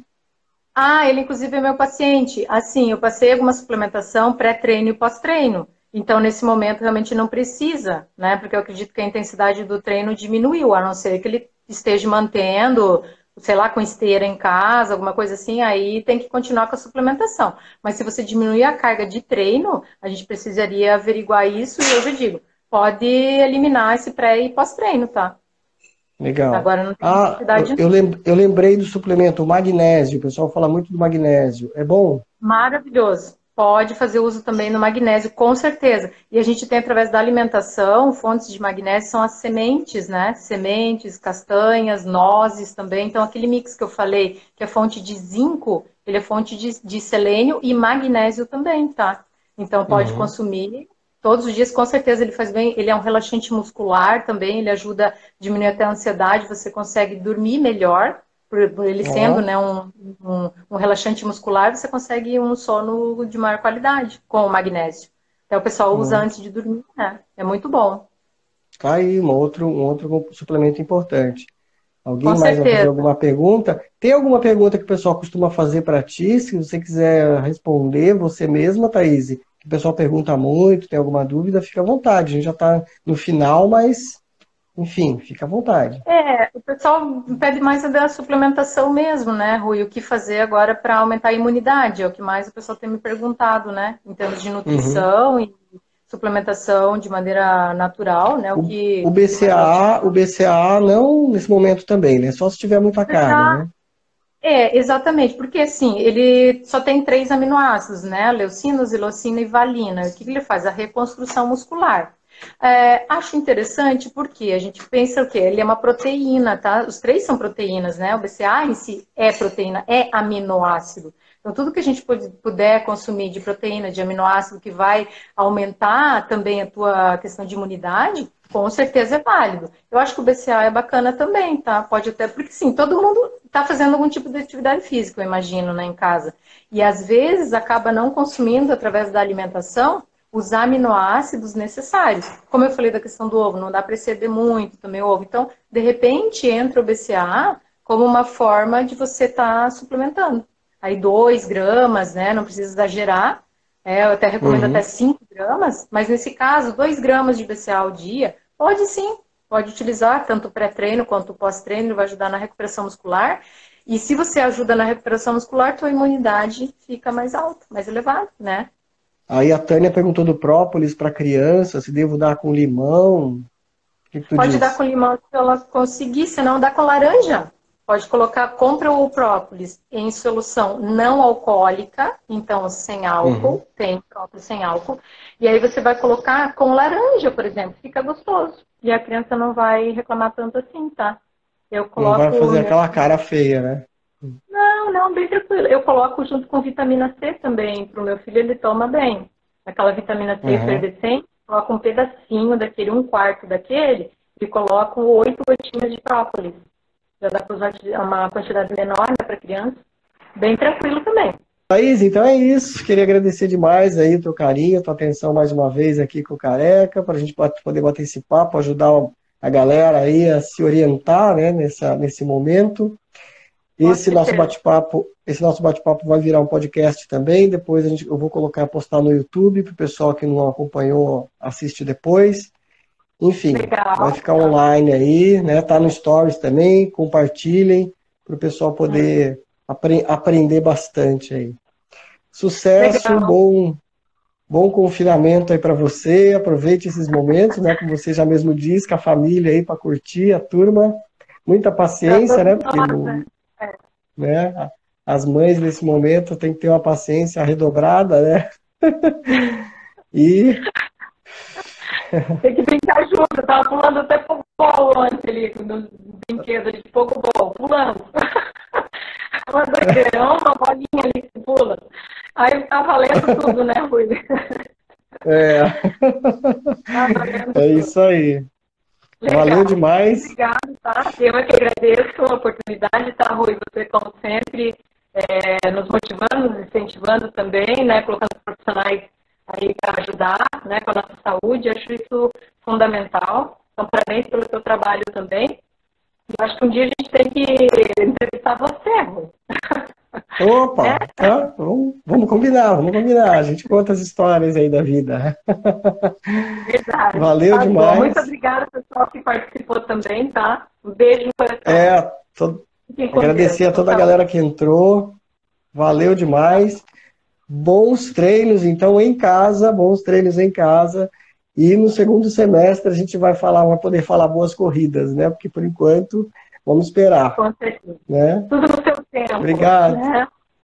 Ah, ele inclusive é meu paciente. Assim, eu passei alguma suplementação pré-treino e pós-treino. Então, nesse momento, realmente não precisa, né? Porque eu acredito que a intensidade do treino diminuiu, a não ser que ele esteja mantendo sei lá, com esteira em casa, alguma coisa assim, aí tem que continuar com a suplementação. Mas se você diminuir a carga de treino, a gente precisaria averiguar isso e eu já digo, pode eliminar esse pré e pós-treino, tá? Legal. Agora não tem ah, eu, eu lembrei do suplemento, o magnésio. O pessoal fala muito do magnésio. É bom? Maravilhoso. Pode fazer uso também no magnésio, com certeza. E a gente tem, através da alimentação, fontes de magnésio são as sementes, né? Sementes, castanhas, nozes também. Então, aquele mix que eu falei, que é fonte de zinco, ele é fonte de, de selênio e magnésio também, tá? Então, pode uhum. consumir todos os dias, com certeza ele faz bem. Ele é um relaxante muscular também, ele ajuda a diminuir até a ansiedade, você consegue dormir melhor, por, ele sendo né, um, um, um, relaxante muscular, você consegue um sono de maior qualidade com o magnésio. Então o pessoal usa antes de dormir, né? É muito bom. Tá aí um outro, um outro suplemento importante. Alguém com mais certeza. vai fazer alguma pergunta? Tem alguma pergunta que o pessoal costuma fazer para ti? Se você quiser responder você mesma, Thaís, o pessoal pergunta muito, tem alguma dúvida, fica à vontade. A gente já está no final, mas enfim, fica à vontade. É, o pessoal pede mais da suplementação mesmo, né, Rui? O que fazer agora para aumentar a imunidade? É o que mais o pessoal tem me perguntado, né? Em termos de nutrição uhum. e suplementação de maneira natural, né? O, que o BCA, o BCA não nesse momento também, né? Só se tiver muita carne, né? É, exatamente, porque assim, ele só tem três aminoácidos, né? Leucina, zilocina e valina. O que ele faz? A reconstrução muscular. É, acho interessante porque a gente pensa o quê? Ele é uma proteína, tá? Os três são proteínas, né? O BCA em si é proteína, é aminoácido. Então, tudo que a gente puder consumir de proteína, de aminoácido, que vai aumentar também a tua questão de imunidade, com certeza é válido. Eu acho que o BCA é bacana também, tá? Pode até, porque sim, todo mundo está fazendo algum tipo de atividade física, eu imagino, né, em casa. E às vezes acaba não consumindo através da alimentação os aminoácidos necessários. Como eu falei da questão do ovo, não dá para exceder muito também o ovo. Então, de repente, entra o BCA como uma forma de você estar tá suplementando. Aí 2 gramas, né? Não precisa exagerar. É, eu até recomendo uhum. até 5 gramas, mas nesse caso, 2 gramas de BCA ao dia, pode sim, pode utilizar tanto pré-treino quanto pós-treino, vai ajudar na recuperação muscular. E se você ajuda na recuperação muscular, tua imunidade fica mais alta, mais elevada, né? Aí a Tânia perguntou do própolis para criança, se devo dar com limão. Que que Pode diz? dar com limão se ela conseguir, senão dá com laranja. Pode colocar, compra o própolis em solução não alcoólica, então sem álcool, uhum. tem própolis sem álcool. E aí você vai colocar com laranja, por exemplo, fica gostoso. E a criança não vai reclamar tanto assim, tá? Eu coloco. Não vai fazer aquela cara feia, né? Não, não, bem tranquilo. Eu coloco junto com vitamina C também, para o meu filho ele toma bem. Aquela vitamina C uhum. efervescente, coloco um pedacinho daquele, um quarto daquele, e coloco oito gotinhas de própolis já dá para usar uma quantidade menor né, para criança. Bem tranquilo também. Thaís, então é isso. Queria agradecer demais aí o teu carinho, tua atenção mais uma vez aqui com o Careca, para a gente poder bater esse papo, ajudar a galera aí a se orientar né, nessa, nesse momento. Esse nosso bate-papo, esse nosso bate-papo vai virar um podcast também. Depois a gente, eu vou colocar postar no YouTube para o pessoal que não acompanhou assiste depois. Enfim, Legal. vai ficar online aí, né? Tá no Stories também, compartilhem para o pessoal poder apre aprender bastante aí. Sucesso, Legal. bom bom confinamento aí para você. Aproveite esses momentos, né? Como você já mesmo disse, com a família aí para curtir a turma. Muita paciência, né? Porque. Né? As mães nesse momento têm que ter uma paciência redobrada, né? *laughs* e *laughs* tem que brincar junto. Eu tava pulando até pogobol antes ali, no brinquedo de pogobol, pulando. *laughs* uma doideira, uma bolinha ali que pula. Aí tá valendo tudo, né, Rui? É. Tá é isso aí. Legal. Valeu demais. Obrigado, tá? Eu é que agradeço a oportunidade, tá, Rui? Você, como sempre, é, nos motivando, nos incentivando também, né? Colocando profissionais aí para ajudar né, com a nossa saúde. Acho isso fundamental. Então, parabéns pelo seu trabalho também. Eu acho que um dia a gente tem que entrevistar você, Rui. *laughs* Opa, é? tá, vamos, vamos, combinar, vamos combinar. A gente conta as histórias aí da vida. Verdade. Valeu tá demais. Bom. Muito obrigada, pessoal, que participou também, tá? Um beijo no coração. É, to, Agradecer a toda a galera que entrou. Valeu demais. Bons treinos, então, em casa, bons treinos em casa. E no segundo semestre a gente vai falar, vai poder falar boas corridas, né? Porque por enquanto, vamos esperar. Com certeza. Né? Tudo no seu tempo. Obrigado. Né?